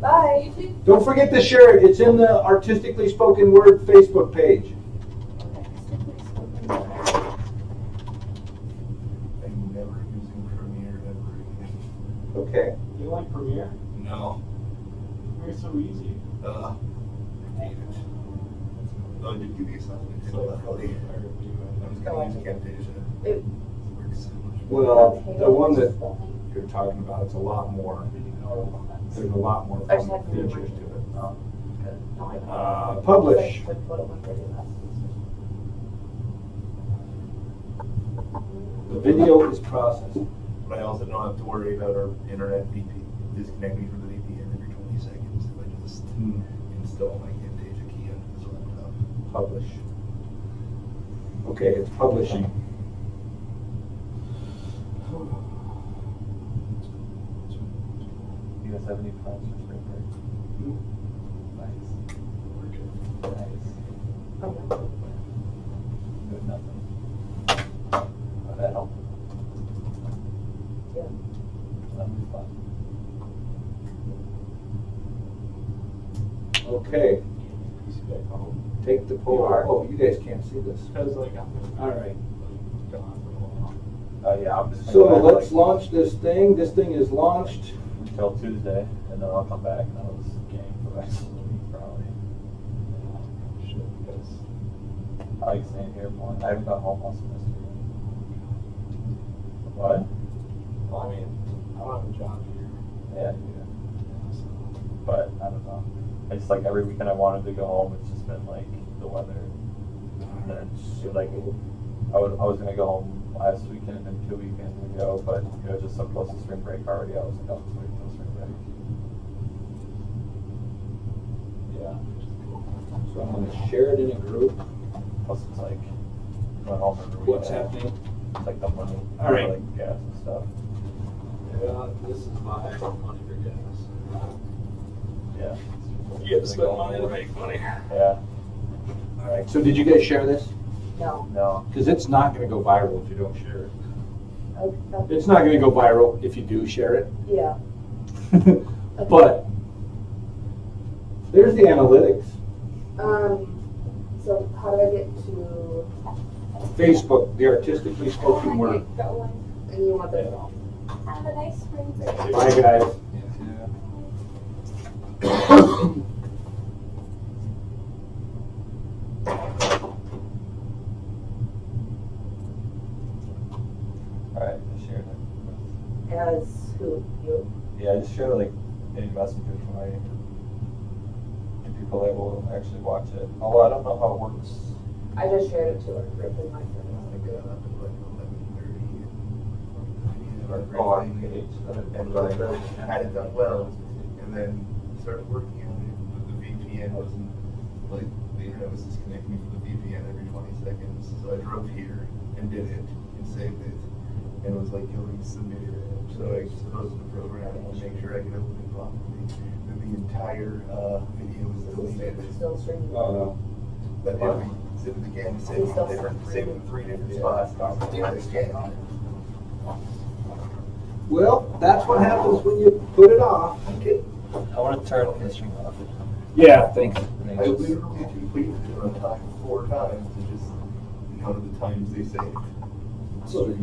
Bye. Don't forget to share it. It's in the artistically spoken word Facebook page. I'm never using Premiere ever again. Okay. You like Premiere? No. Premiere's so easy. Uh, I hate it. Oh, I did give you something. assignment. It's like, really, I'm just gonna use Camtasia. It- Works so much. Well, the one that you're talking about, it's a lot more, there's a lot more I just fun had to do features to it. Uh, No, I don't. Uh, publish. Like, what am I doing last The video is processed. But I also don't have to worry about our internet VP disconnecting from Hmm. install my Camtasia key onto this laptop. Publish. Okay, it's publishing. You guys have any plans for spring break? Nice. Nice. Good, nothing. Oh, that helped. Yeah. That'll be fun. Okay, take the poll. Oh, you guys can't see this. Because like I'm All right. gone for a while. Uh, yeah, I'm just. gonna So go let's like, launch this thing. This thing is launched. Until Tuesday, and then I'll come back and I'll just game for the rest of the week probably. Shit, because I like staying here more. I haven't got home all semester. What? well, I mean, I don't have a job here. Yeah, yeah. But I don't know. It's like every weekend I wanted to go home. It's just been like the weather. And then it's like I was I was gonna go home last weekend and two weekends ago, but you know just so close to spring break already. I was like, I'll just wait till spring break. Yeah. So I'm gonna share it in a group. Plus it's like going home every weekend. What's happening? It's like the money. All right. Like gas and stuff. Yeah, this is my money for gas. Yeah. You have to spend money to make money. Yeah. All right, so did you guys share this? No. No. Because it's not gonna go viral if you don't share it. Okay. It's not gonna go viral if you do share it. Yeah. But there's the analytics. Um, so how do I get to, Facebook, the artistically spoken word. and you want the Have a nice spring break. Bye, guys. Alright, I shared it. As who, you? Yeah, I just share like any messenger to my to people that will actually watch it. Although I don't know how it works. I just shared it to our group in my I got up at like 11:30. Oh, on page. And like, I had it done well, and then started working on it, but the VPN wasn't, like, the internet was disconnecting me from the VPN every twenty seconds, so I drove here and did it, and saved it, and it was like, you'll resubmit it, so I just supposed to program it to make sure I could open it properly, then the entire, uh, video was deleted. Still streaming. Oh, no. But then we did it again, saved it in different, saved it in three different spots, did it again. Well, that's what happens when you put it off. Okay. I want to turn this thing off. Yeah, thanks. I literally completed it on time four times to just none of the times they saved. So